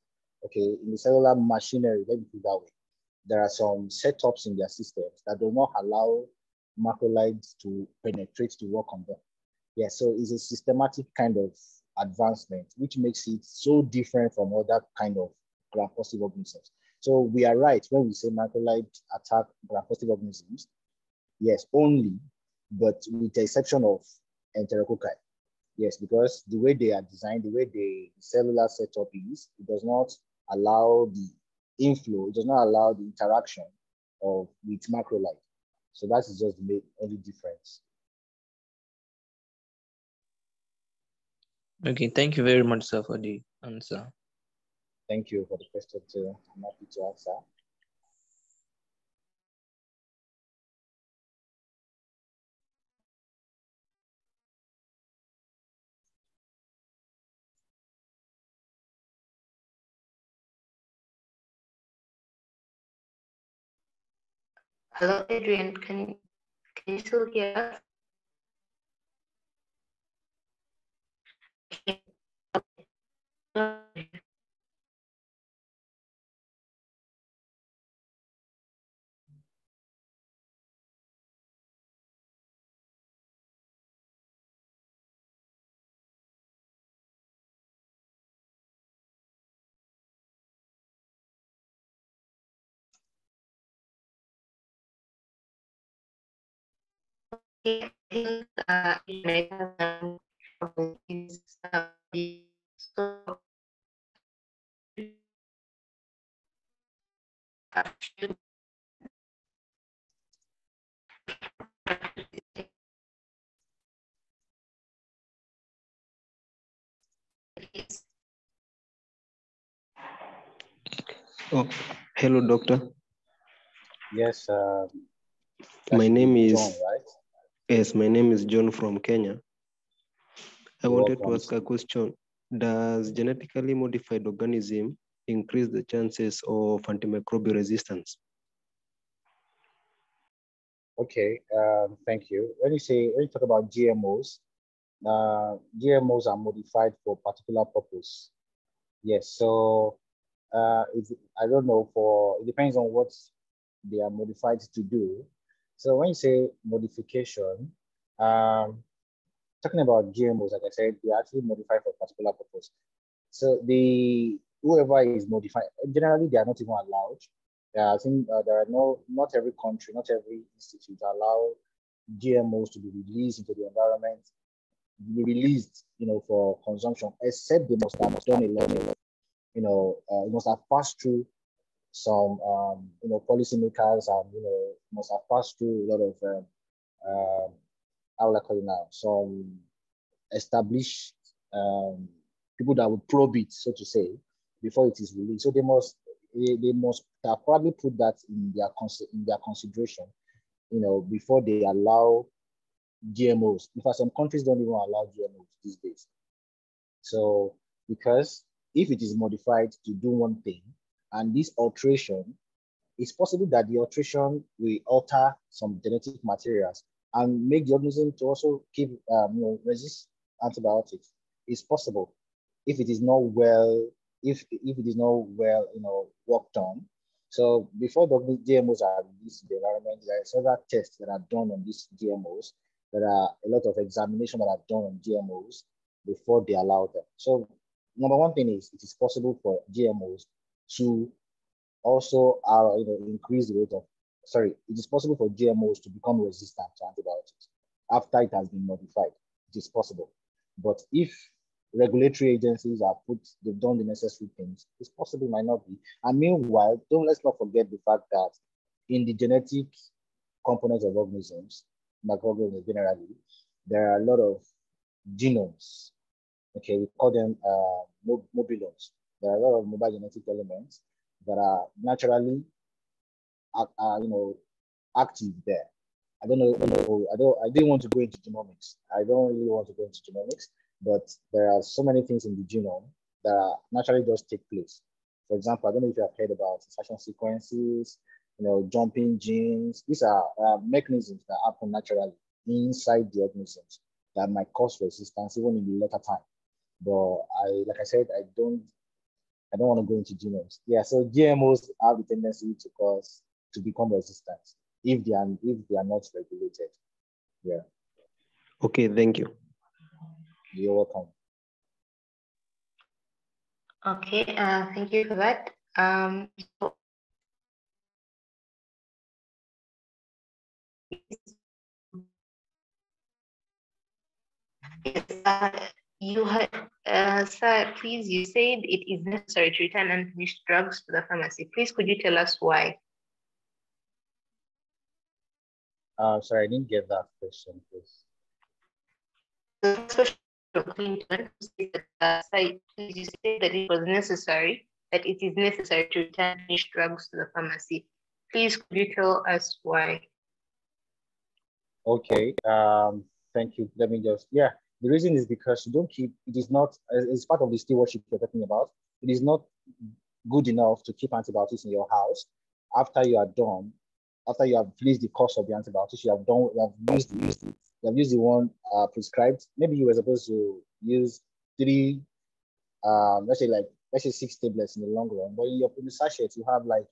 okay, in the cellular machinery, let me put that way, there are some setups in their systems that do not allow macrolides to penetrate to work on them. Yeah, so it's a systematic kind of advancement, which makes it so different from other kind of gram-positive organisms. So we are right when we say macrolides attack gram-positive organisms. Yes, only, but with the exception of enterococci. Yes, because the way they are designed, the way the cellular setup is, it does not allow the inflow, it does not allow the interaction of with macro macrolide. So that is just the only difference. Okay, thank you very much, sir, for the answer. Thank you for the question too. I'm happy to answer. Hello, Adrian. Can can you still hear us? I Oh, hello, doctor. Yes. Um, my name is John, right? Yes, my name is John from Kenya. I wanted to ask a question. Does genetically modified organism increase the chances of antimicrobial resistance? Okay, um, thank you. When you say, when you talk about GMOs, uh, GMOs are modified for particular purpose. Yes, so uh, I don't know, for, it depends on what they are modified to do. So when you say modification, um, talking about GMOs, like I said, they actually modified for particular purpose. So the whoever is modified, generally they are not even allowed. Yeah, I think uh, there are no, not every country, not every institute allow GMOs to be released into the environment, be released, you know, for consumption, except they must have done a lot, you know, uh, must have passed through some, um, you know, policymakers and, you know, must have passed through a lot of, um, uh, how will I call it now, some established um, people that would probe it, so to say, before it is released. So they must they, they must have probably put that in their in their consideration, you know, before they allow GMOs. In fact, some countries don't even allow GMOs these days. So because if it is modified to do one thing, and this alteration, it's possible that the alteration will alter some genetic materials and make the organism to also keep um, you know, resist antibiotics. It's possible if it is not well if if it is not well you know worked on. So before the GMOs are released to the environment, there are several tests that are done on these GMOs. There are a lot of examination that are done on GMOs before they allow them. So number one thing is it is possible for GMOs to also uh, you know increase the rate of sorry, it is possible for GMOs to become resistant to antibiotics after it has been modified. It is possible. But if regulatory agencies have put, they've done the necessary things, it's possible, it might not be. And meanwhile, don't let's not forget the fact that in the genetic components of organisms, microorganisms generally, there are a lot of genomes. Okay, we call them uh, mobilomes. There are a lot of mobile genetic elements that are naturally are, you know, active there. I don't know, I don't, I didn't want to go into genomics. I don't really want to go into genomics, but there are so many things in the genome that naturally just take place. For example, I don't know if you have heard about insertion sequences, you know, jumping genes. These are uh, mechanisms that happen naturally inside the organisms that might cause resistance even in the later time. But I, like I said, I don't, I don't want to go into genomes. Yeah, so GMOs have the tendency to cause to become resistant if they are if they are not regulated. Yeah. Okay, thank you. You're welcome. Okay, uh, thank you for that. Um, so uh, you had, uh, sir, please, you said it is necessary to return unfinished drugs to the pharmacy. Please, could you tell us why? Uh, sorry, I didn't get that question, please. Clinton uh, you say that it was necessary, that it is necessary to return finished drugs to the pharmacy. Please, could you tell us why? Okay, um, thank you. Let me just, yeah, the reason is because you don't keep, it is not, it's part of the stewardship you're talking about. It is not good enough to keep antibiotics in your house after you are done after you have finished the course of the antibiotics, you have done, you have used, used you have used the one uh, prescribed. Maybe you were supposed to use three, um, let's say like, let's say six tablets in the long run, but in your in the sachet, you have like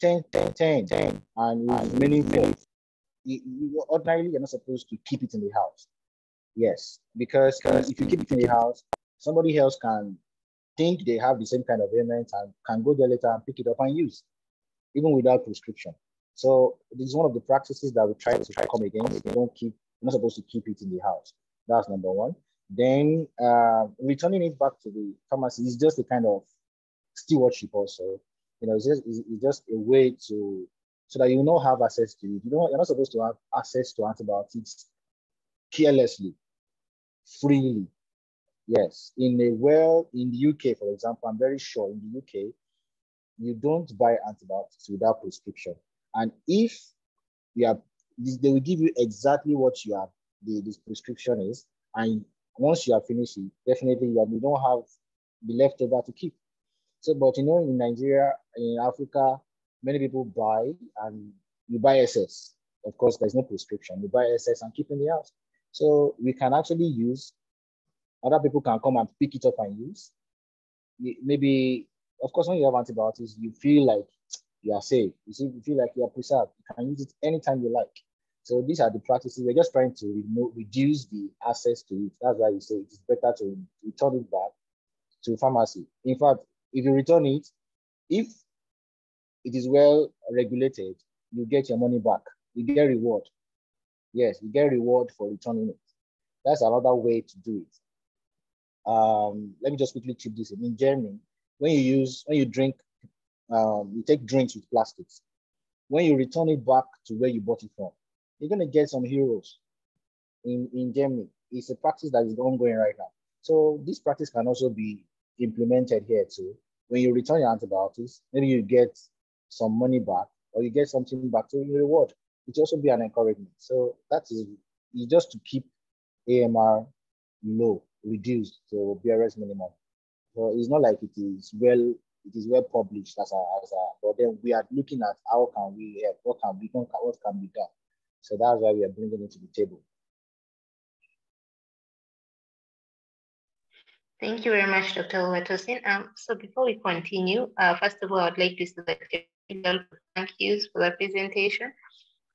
10, 10, 10, 10 and it's meaningful. You, you, ordinarily, you're not supposed to keep it in the house. Yes, because if you keep it in the house, somebody else can think they have the same kind of ailment and can go there later and pick it up and use, even without prescription. So this is one of the practices that we try to come against. We don't keep You're not supposed to keep it in the house. That's number one. Then uh, returning it back to the pharmacy is just a kind of stewardship also. You know, it's just, it's just a way to, so that you don't have access to it. You don't, you're not supposed to have access to antibiotics carelessly, freely. Yes, in a well, in the UK, for example, I'm very sure in the UK, you don't buy antibiotics without prescription. And if you have, they will give you exactly what you have, the this prescription is. And once you have finished it, definitely you, have, you don't have the leftover to keep. So, but you know, in Nigeria, in Africa, many people buy and you buy SS. Of course, there's no prescription. You buy SS and keep in the house. So we can actually use, other people can come and pick it up and use. Maybe, of course, when you have antibiotics, you feel like you are safe. You see, you feel like you are preserved. You can use it anytime you like. So these are the practices. We're just trying to reduce the access to it. That's why we say it is better to return it back to pharmacy. In fact, if you return it, if it is well regulated, you get your money back. You get reward. Yes, you get a reward for returning it. That's another way to do it. Um, let me just quickly chip this in. In Germany, when you use, when you drink, um, you take drinks with plastics. When you return it back to where you bought it from, you're going to get some euros in, in Germany. It's a practice that is ongoing right now. So this practice can also be implemented here too. When you return your antibiotics, maybe you get some money back or you get something back to your reward. It also be an encouragement. So that is just to keep AMR low, reduced to BRS minimum. So it's not like it is well it is well published as a, as a but then we are looking at how can we help, what can be what can be done. So that's why we are bringing it to the table. Thank you very much, Dr. Oluwatosin. Um, so before we continue, uh, first of all, I'd like to thank yous for the presentation.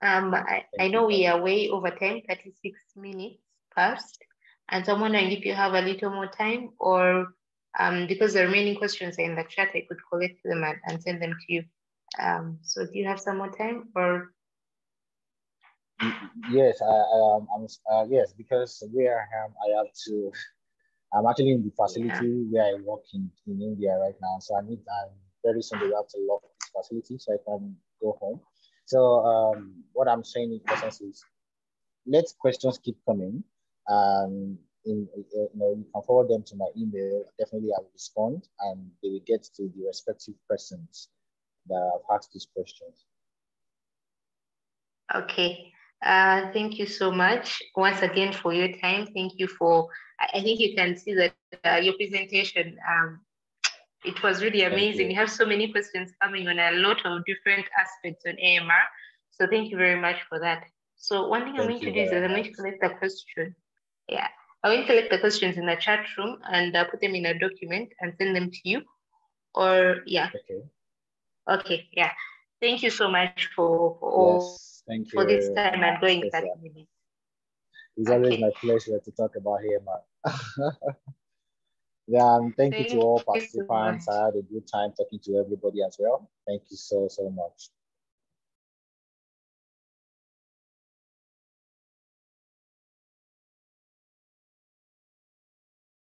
Um, I, I know we are way over time, 36 minutes past, and so I'm wondering if you have a little more time or um, because the remaining questions are in the chat, I could collect them and, and send them to you. Um, so do you have some more time or Yes, I, um, I'm uh, yes because where I am, I have to. I'm actually in the facility yeah. where I work in, in India right now, so I need. I'm very soon we have to lock this facility so I can go home. So um, what I'm saying in essence is, let questions keep coming. Um, in, you know, you can forward them to my email. Definitely, I will respond, and they will get to the respective persons that have asked these questions. Okay. Uh, thank you so much once again for your time. Thank you for, I think you can see that uh, your presentation, um, it was really amazing. You. you. have so many questions coming on a lot of different aspects on AMR. So thank you very much for that. So one thing thank I'm going to do is I'm going to collect the question. Yeah, I'm going to collect the questions in the chat room and uh, put them in a document and send them to you. Or yeah. Okay. Okay, yeah. Thank you so much for, for all. Yes Thank you. For this time and going 30 minutes. It's okay. always my pleasure to talk about here, <laughs> man. yeah, and thank, thank you to all participants. I had a good time talking to everybody as well. Thank you so, so much.